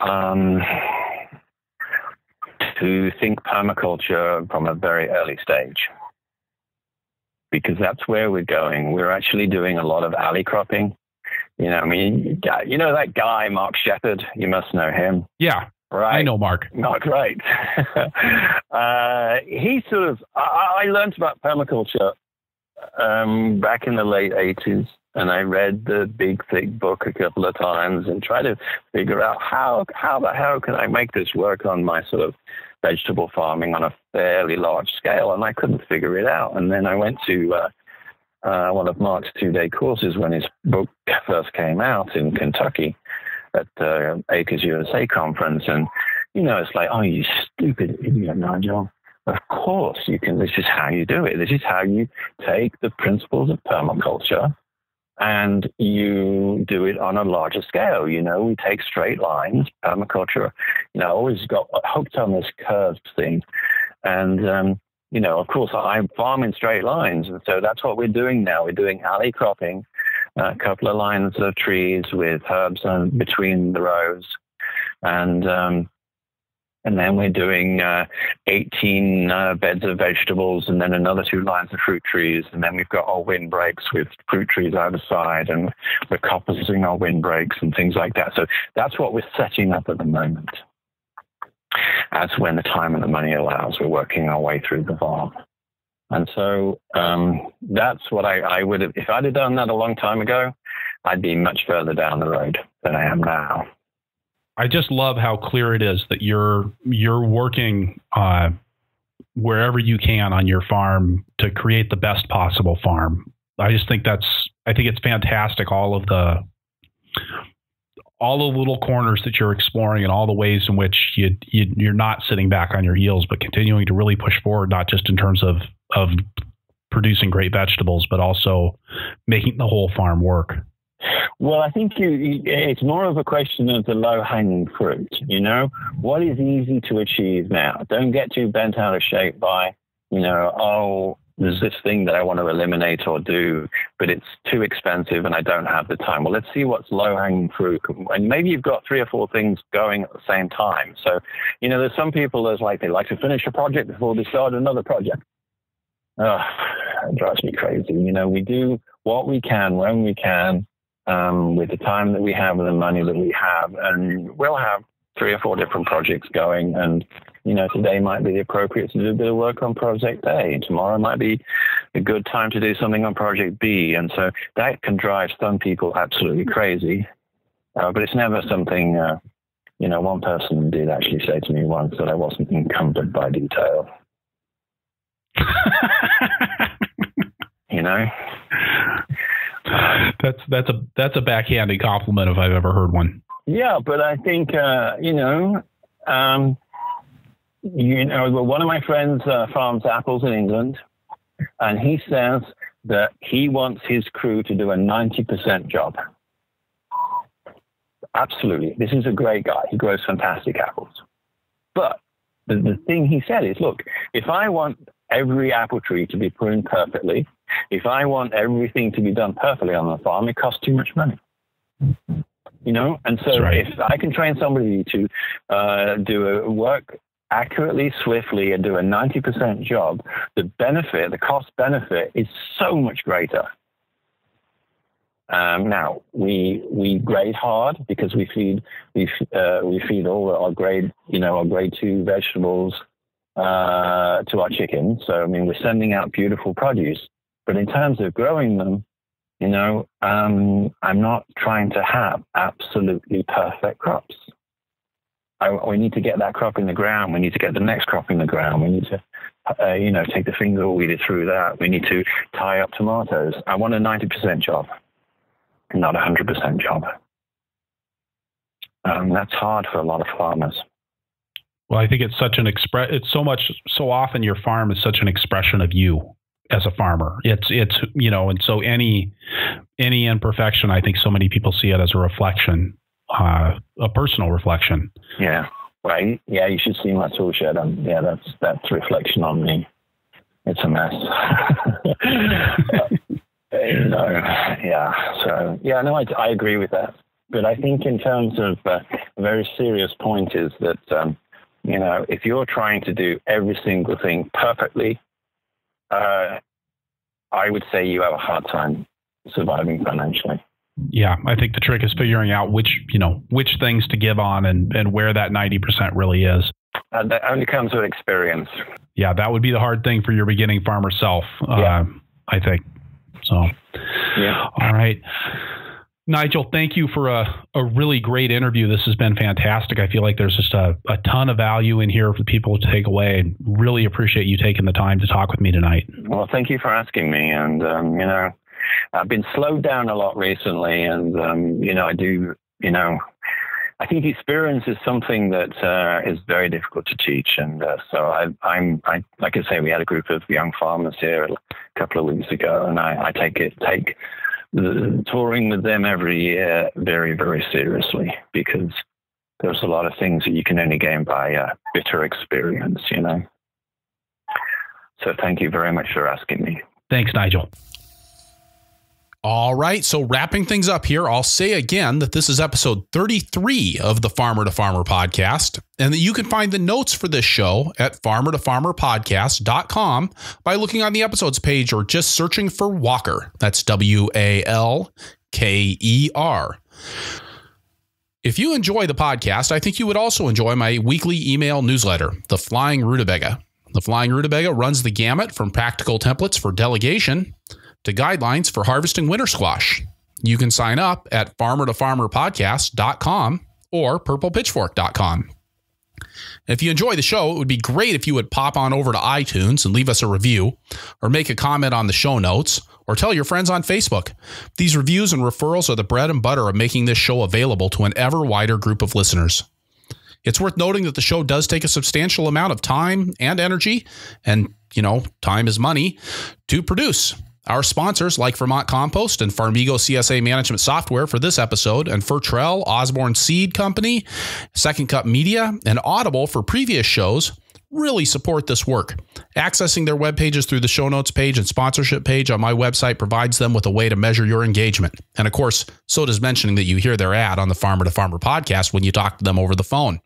Um, to think permaculture from a very early stage because that's where we're going. We're actually doing a lot of alley cropping. You know, I mean, you know that guy, Mark Shepard. You must know him. Yeah, right. I know Mark. Mark, right? uh, he sort of. I, I learned about permaculture um, back in the late '80s, and I read the big thick book a couple of times and tried to figure out how how the hell can I make this work on my sort of vegetable farming on a fairly large scale, and I couldn't figure it out. And then I went to uh, uh, one of Mark's two-day courses when his book first came out in Kentucky at uh, Acres USA conference, and you know, it's like, oh, you stupid idiot, Nigel. Of course, you can. This is how you do it. This is how you take the principles of permaculture and you do it on a larger scale. You know, we take straight lines, permaculture, you know, always got hooked on this curved thing. And, um, you know, of course, I farm in straight lines. And so that's what we're doing now. We're doing alley cropping, a couple of lines of trees with herbs between the rows. And, um, and then we're doing uh, 18 uh, beds of vegetables and then another two lines of fruit trees. And then we've got our windbreaks with fruit trees either side and we're coppicing our windbreaks and things like that. So that's what we're setting up at the moment. As when the time and the money allows, we're working our way through the farm. And so um, that's what I, I would have, if I'd have done that a long time ago, I'd be much further down the road than I am now. I just love how clear it is that you're you're working uh, wherever you can on your farm to create the best possible farm. I just think that's I think it's fantastic. All of the all the little corners that you're exploring and all the ways in which you, you you're not sitting back on your heels, but continuing to really push forward, not just in terms of of producing great vegetables, but also making the whole farm work. Well, I think you, it's more of a question of the low hanging fruit. You know, what is easy to achieve now? Don't get too bent out of shape by, you know, oh, there's this thing that I want to eliminate or do, but it's too expensive and I don't have the time. Well, let's see what's low hanging fruit. And maybe you've got three or four things going at the same time. So, you know, there's some people that's like, they like to finish a project before they start another project. Oh, it drives me crazy. You know, we do what we can when we can um, with the time that we have and the money that we have. And we'll have three or four different projects going. And, you know, today might be the appropriate to do a bit of work on project A. Tomorrow might be a good time to do something on project B. And so that can drive some people absolutely crazy. Uh, but it's never something, uh, you know, one person did actually say to me once that I wasn't encumbered by detail. you know? That's that's a that's a backhanded compliment if I've ever heard one. Yeah, but I think uh, you know, um, you know, one of my friends uh, farms apples in England, and he says that he wants his crew to do a ninety percent job. Absolutely, this is a great guy. He grows fantastic apples, but the, the thing he said is, look, if I want every apple tree to be pruned perfectly, if I want everything to be done perfectly on the farm, it costs too much money. You know, and so right. if I can train somebody to uh, do a work accurately, swiftly, and do a 90% job, the benefit, the cost benefit is so much greater. Um, now we we grade hard because we feed we uh, we feed all our grade you know our grade two vegetables uh, to our chickens. So I mean we're sending out beautiful produce, but in terms of growing them, you know, um, I'm not trying to have absolutely perfect crops. I, we need to get that crop in the ground. We need to get the next crop in the ground. We need to, uh, you know, take the finger weeder through that. We need to tie up tomatoes. I want a 90% job, not a 100% job. Um, that's hard for a lot of farmers. Well, I think it's such an express. It's so much, so often your farm is such an expression of you as a farmer. It's it's you know, and so any any imperfection, I think so many people see it as a reflection, uh, a personal reflection. Yeah, right. Yeah, you should see my tool shed. Um, yeah, that's that's reflection on me. it's a mess. no, yeah. So yeah, no, I, I agree with that. But I think in terms of uh, a very serious point is that um, you know if you're trying to do every single thing perfectly, uh, I would say you have a hard time surviving financially. Yeah, I think the trick is figuring out which you know which things to give on and and where that ninety percent really is. And that only comes with experience. Yeah, that would be the hard thing for your beginning farmer self. Yeah. Uh, I think. So. Yeah. All right. Nigel, thank you for a, a really great interview. This has been fantastic. I feel like there's just a, a ton of value in here for people to take away. Really appreciate you taking the time to talk with me tonight. Well, thank you for asking me. And, um, you know, I've been slowed down a lot recently. And, um, you know, I do, you know, I think experience is something that uh, is very difficult to teach. And uh, so I, I'm, I, like I say, we had a group of young farmers here a couple of weeks ago, and I, I take it, take touring with them every year very, very seriously because there's a lot of things that you can only gain by uh, bitter experience, you know. So thank you very much for asking me. Thanks, Nigel. All right. So, wrapping things up here, I'll say again that this is episode 33 of the Farmer to Farmer podcast, and that you can find the notes for this show at farmer to farmer podcast.com by looking on the episodes page or just searching for Walker. That's W A L K E R. If you enjoy the podcast, I think you would also enjoy my weekly email newsletter, The Flying Rutabaga. The Flying Rutabaga runs the gamut from practical templates for delegation to guidelines for harvesting winter squash. You can sign up at farmertofarmerpodcast.com or purplepitchfork.com. If you enjoy the show, it would be great if you would pop on over to iTunes and leave us a review, or make a comment on the show notes, or tell your friends on Facebook. These reviews and referrals are the bread and butter of making this show available to an ever wider group of listeners. It's worth noting that the show does take a substantial amount of time and energy, and, you know, time is money, to produce. Our sponsors, like Vermont Compost and Farmigo CSA Management Software for this episode, and Fertrell, Osborne Seed Company, Second Cut Media, and Audible for previous shows, really support this work. Accessing their web pages through the show notes page and sponsorship page on my website provides them with a way to measure your engagement. And of course, so does mentioning that you hear their ad on the Farmer to Farmer podcast when you talk to them over the phone.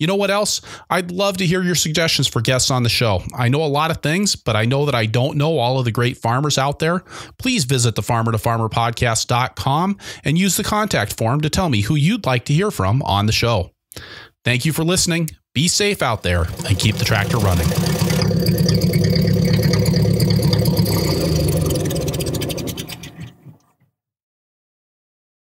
You know what else? I'd love to hear your suggestions for guests on the show. I know a lot of things, but I know that I don't know all of the great farmers out there. Please visit the farmer to farmer podcast.com and use the contact form to tell me who you'd like to hear from on the show. Thank you for listening. Be safe out there and keep the tractor running.